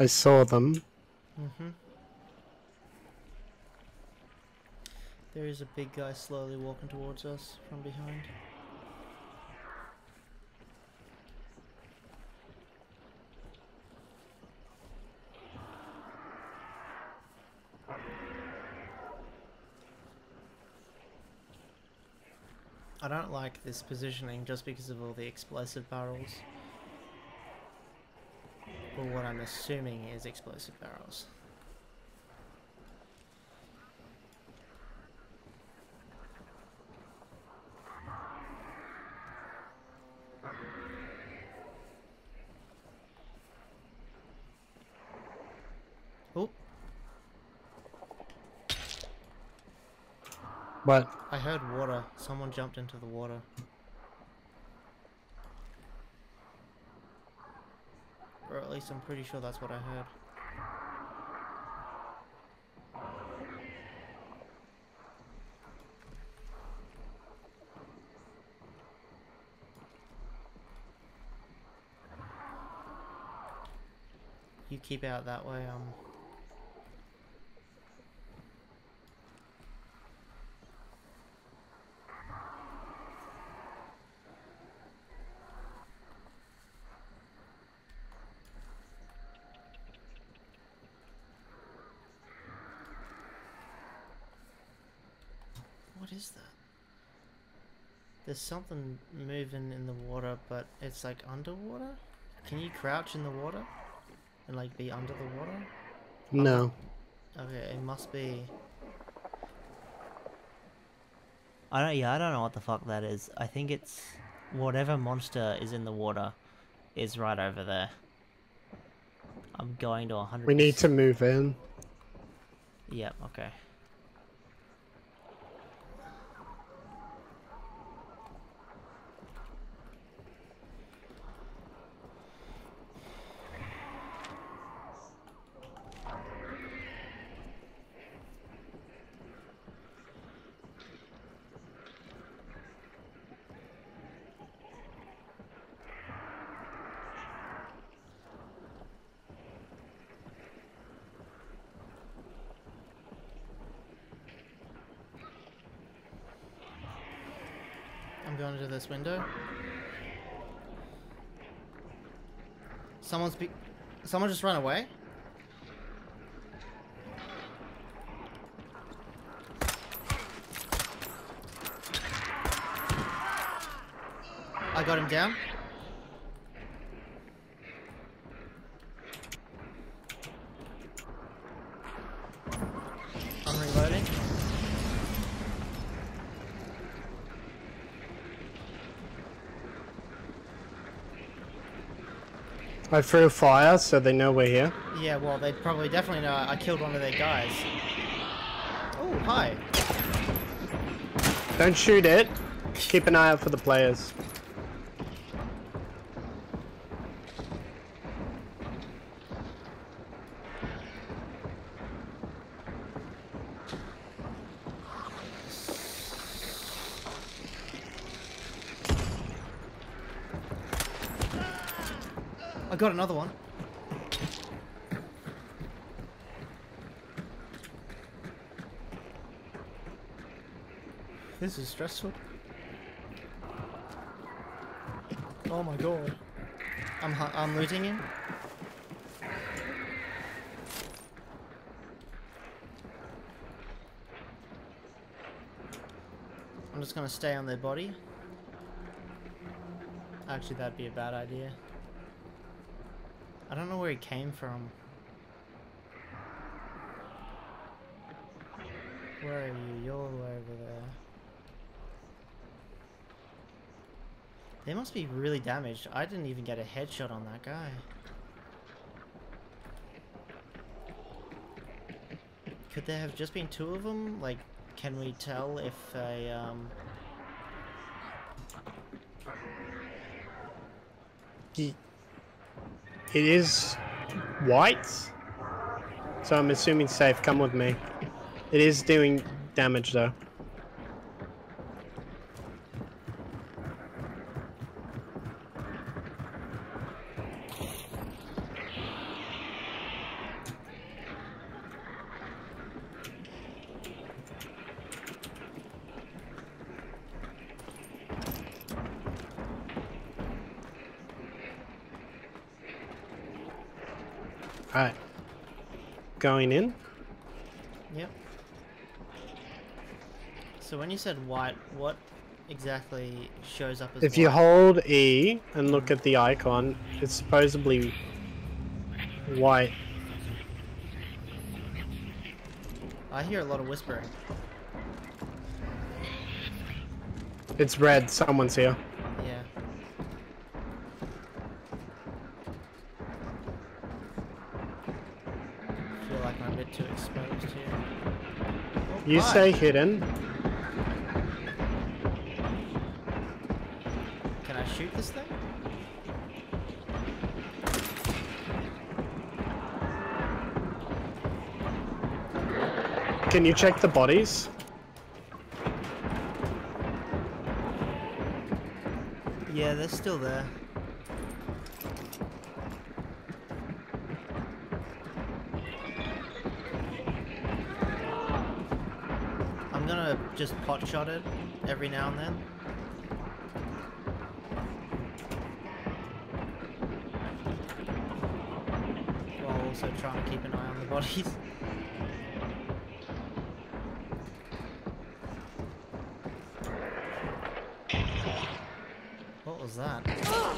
S1: I saw them.
S2: Mm-hmm. There is a big guy slowly walking towards us from behind. I don't like this positioning just because of all the explosive barrels. What I'm assuming is explosive barrels. Oh.
S1: What?
S2: I heard water. Someone jumped into the water. Least I'm pretty sure that's what I heard. You keep out that way, um... There's something moving in the water, but it's like underwater? Can you crouch in the water? And like be under the water?
S1: no.
S2: Okay, it must be...
S3: I don't. Yeah, I don't know what the fuck that is. I think it's whatever monster is in the water is right over there. I'm going to 100.
S1: We need to move in.
S3: Yep. Okay.
S2: I'm going to this window. Someone's be- Someone just ran away? I got him down. I'm reloading.
S1: I threw fire so they know we're here.
S2: Yeah, well, they'd probably definitely know I killed one of their guys. Oh, hi.
S1: Don't shoot it. Keep an eye out for the players.
S2: Got another one. This is stressful. Oh my god. I'm I'm looting him. I'm just gonna stay on their body. Actually, that'd be a bad idea. I don't know where he came from. Where are you? You're all the way over there. They must be really damaged. I didn't even get a headshot on that guy. Could there have just been two of them? Like, can we tell if a, um...
S1: It is white, so I'm assuming safe. Come with me. It is doing damage though. Alright. Going in.
S2: Yep. So when you said white, what exactly shows up as
S1: If you hold E and look at the icon, it's supposedly white.
S2: I hear a lot of whispering.
S1: It's red. Someone's here.
S2: Yeah. feel like I'm a bit too exposed here. Oh,
S1: You
S2: hi.
S1: stay hidden.
S2: This thing?
S1: Can you check the bodies?
S2: Yeah, they're still there. I'm gonna just pot shot it every now and then. An eye on the bodies. What was that?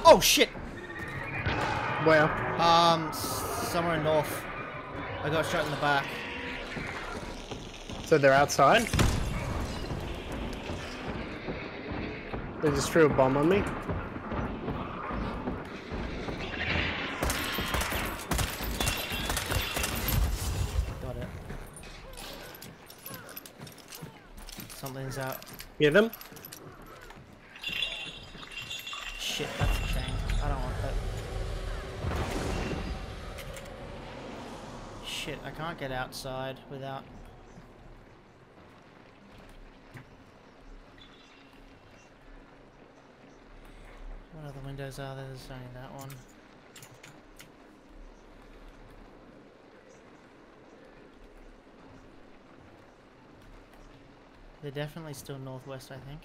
S2: Oh shit!
S1: Where?
S2: Um, somewhere north. I got shot in the back.
S1: So they're outside? They just threw a bomb on me.
S2: Got it. Something's out.
S1: Hear them?
S2: Shit, that's a chain. I don't want that. Shit, I can't get outside without... What other windows are there? There's only that one. They're definitely still northwest, I think.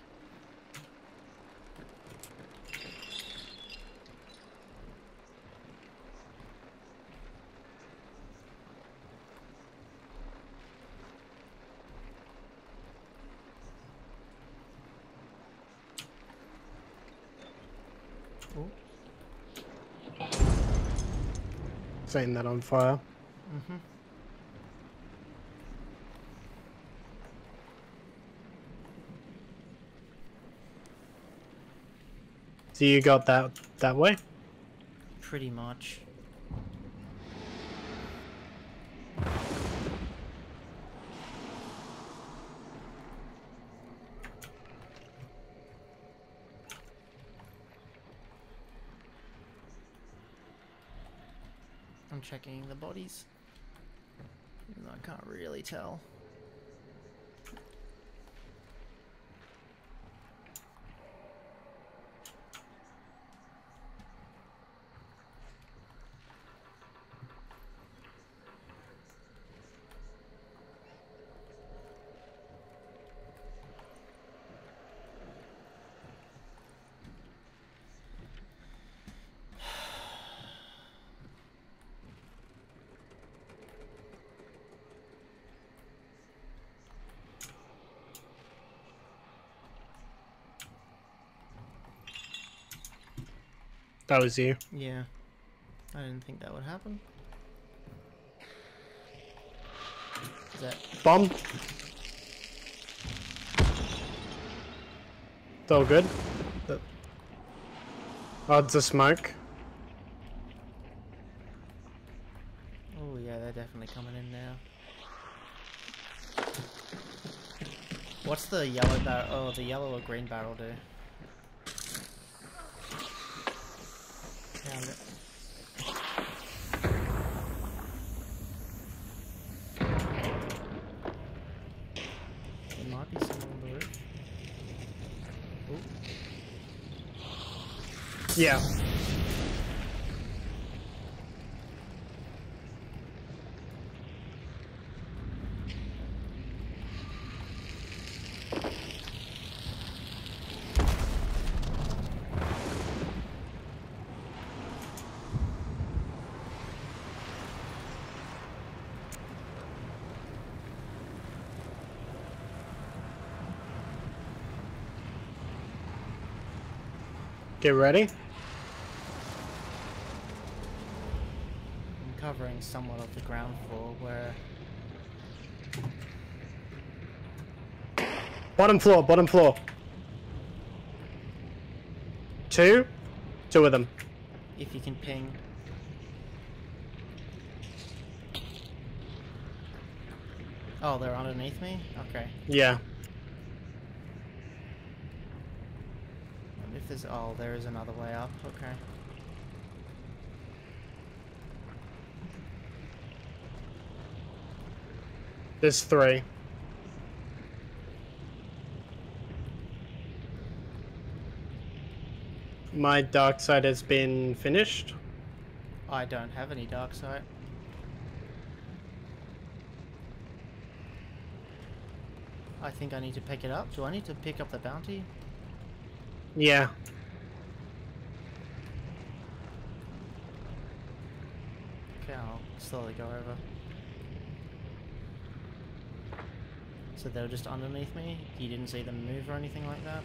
S2: Oh.
S1: Setting that on fire.
S2: Mm-hmm.
S1: So you got that that way?
S2: Pretty much. I'm checking the bodies. I can't really tell.
S1: That was you.
S2: Yeah. I didn't think that would happen. Is that
S1: Bomb. It's all good. It's a smoke.
S2: Oh yeah, they're definitely coming in now. What's the yellow barrel? Oh, the yellow or green barrel do? Found it. There might be someone on the roof. Ooh.
S1: Yeah. Get ready.
S2: I'm covering somewhat of the ground floor where
S1: Bottom floor, bottom floor. Two? Two of them.
S2: if you can ping Oh, they're underneath me? Okay.
S1: Yeah.
S2: If there's... Oh, there is another way up. Okay.
S1: There's three. My dark sight has been finished.
S2: I don't have any dark sight. I think I need to pick it up. Do I need to pick up the bounty?
S1: Yeah.
S2: Okay, I'll slowly go over. So they were just underneath me? You didn't see them move or anything like that?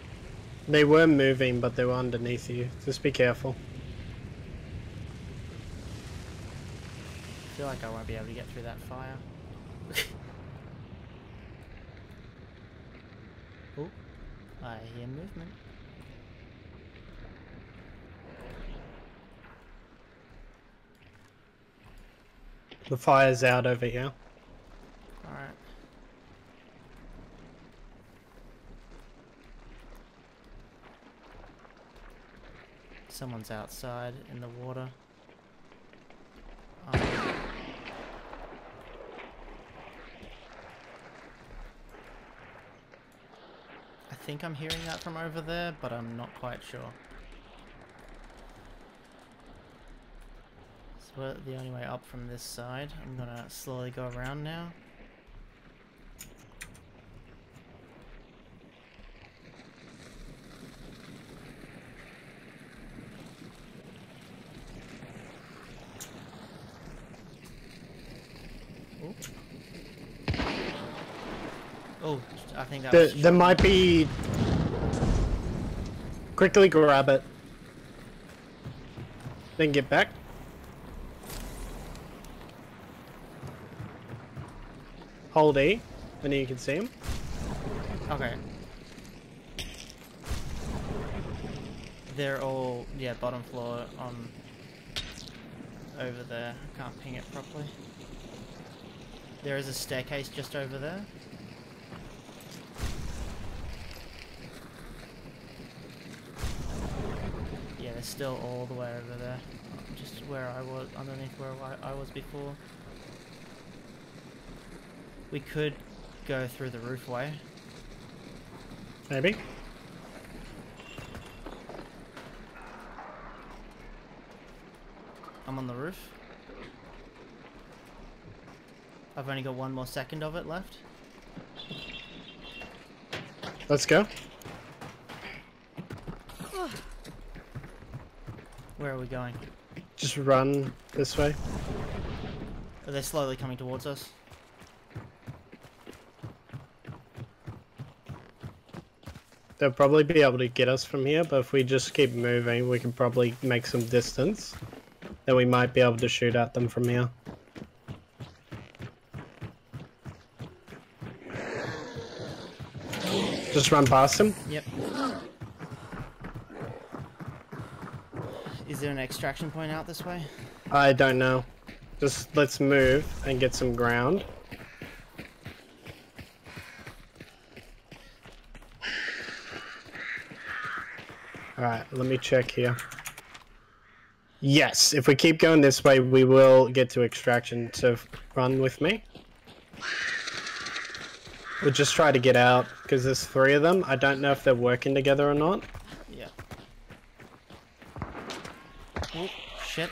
S1: They were moving, but they were underneath you. Just be careful.
S2: I feel like I won't be able to get through that fire. oh, I hear movement.
S1: The fire's out over here.
S2: Alright. Someone's outside in the water. Um, I think I'm hearing that from over there, but I'm not quite sure. So the only way up from this side. I'm gonna slowly go around now. Oh. Oh, I think that
S1: There, there might be... Quickly grab it. Then get back. Hold E, and then you can see him.
S2: Okay. They're all, yeah, bottom floor on over there. I can't ping it properly. There is a staircase just over there. Yeah, they're still all the way over there. Just where I was, underneath where I I was before. We could go through the roofway.
S1: Maybe.
S2: I'm on the roof. I've only got one more second of it left.
S1: Let's go.
S2: Where are we going?
S1: Just run this way.
S2: Are they slowly coming towards us?
S1: They'll probably be able to get us from here, but if we just keep moving, we can probably make some distance. Then we might be able to shoot at them from here. Just run past them.
S2: Yep. Is there an extraction point out this way?
S1: I don't know. Just let's move and get some ground. Alright, let me check here. Yes, if we keep going this way, we will get to extraction. So run with me. We'll just try to get out, because there's three of them. I don't know if they're working together or not.
S2: Yeah. Oh, shit.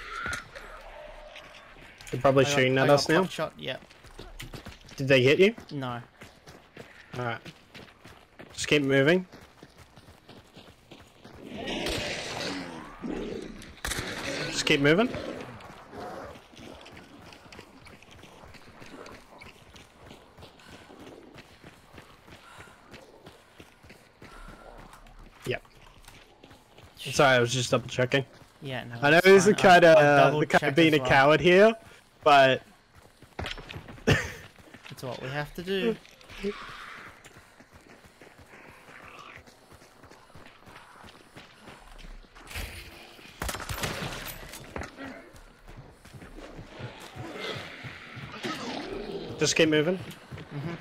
S1: They're probably
S2: I got-
S1: shooting
S2: I
S1: at
S2: got
S1: us now.
S2: Shot. Yeah.
S1: Did they hit you?
S2: No.
S1: Alright. Just keep moving. Keep moving. Yep. Sorry, I was just double checking.
S2: Yeah, no.
S1: I know this is kind of the kind of being
S2: as
S1: a coward here, but
S2: It's what we have to do.
S1: Just keep moving.
S2: Mm -hmm.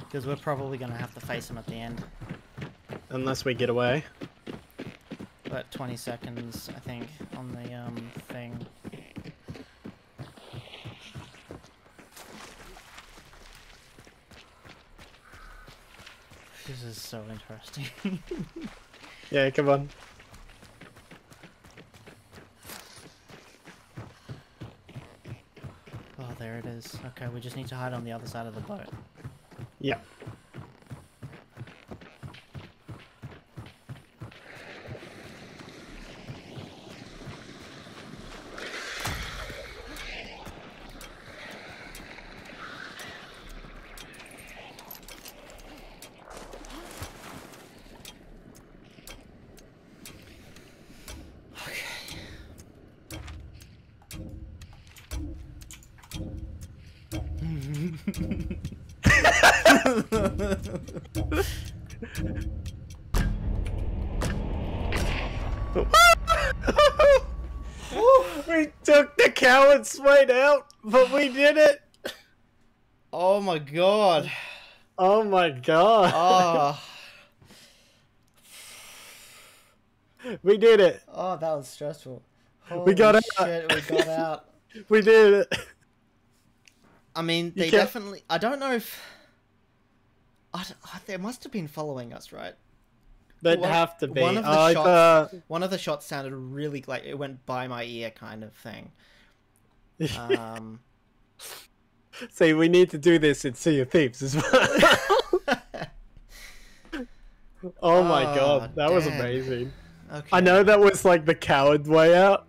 S2: Because we're probably going to have to face him at the end.
S1: Unless we get away.
S2: About 20 seconds, I think, on the um, thing. This is so interesting.
S1: yeah, come on.
S2: Is. Okay, we just need to hide on the other side of the boat.
S1: Yeah. we took the coward's out, but we did it.
S2: Oh my god.
S1: Oh my god.
S2: Oh,
S1: We did it.
S2: oh that was stressful.
S1: We got
S2: Holy
S1: out.
S2: we got out.
S1: We did it.
S2: I mean, they definitely. I don't know if. I d- I- they must have been following us, right?
S1: They'd
S2: One-
S1: have to be.
S2: one of the
S1: Either-
S2: shots- uh, One of the shots sounded really like it went by my ear, kind of thing. Um,
S1: See, we need to do this in Sea of Thieves as well. oh my
S2: Oh,
S1: god, that was amazing.
S2: okay.
S1: I know that was like the coward way out,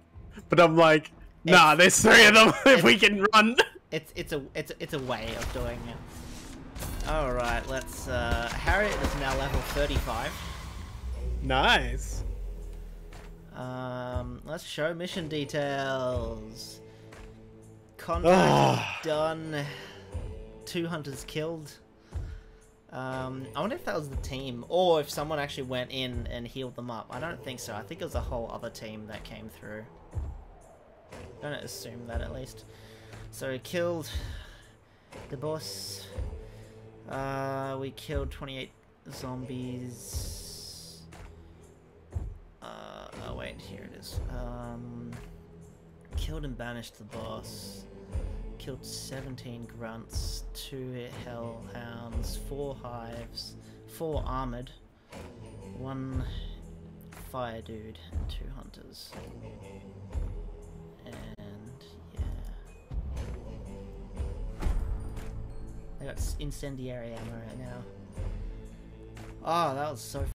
S1: but I'm like, nah, there's three of them if we can run.
S2: It's it's a it's it's a way of doing it. All right, let's. Uh, Harriet is now level thirty-five.
S1: Nice.
S2: Um, let's show mission details. Contract
S1: Ah.
S2: done. Two hunters killed. Um, I wonder if that was the team, or if someone actually went in and healed them up. I don't think so. I think it was a whole other team that came through. Gonna assume that at least. So we killed the boss. Uh, we killed 28 zombies. Uh, oh wait, here it is. Um, killed and banished the boss. Killed 17 grunts, 2 hellhounds, 4 hives, 4 armored, 1 fire dude, and 2 hunters. And yeah. I got incendiary ammo right now. Oh, that was so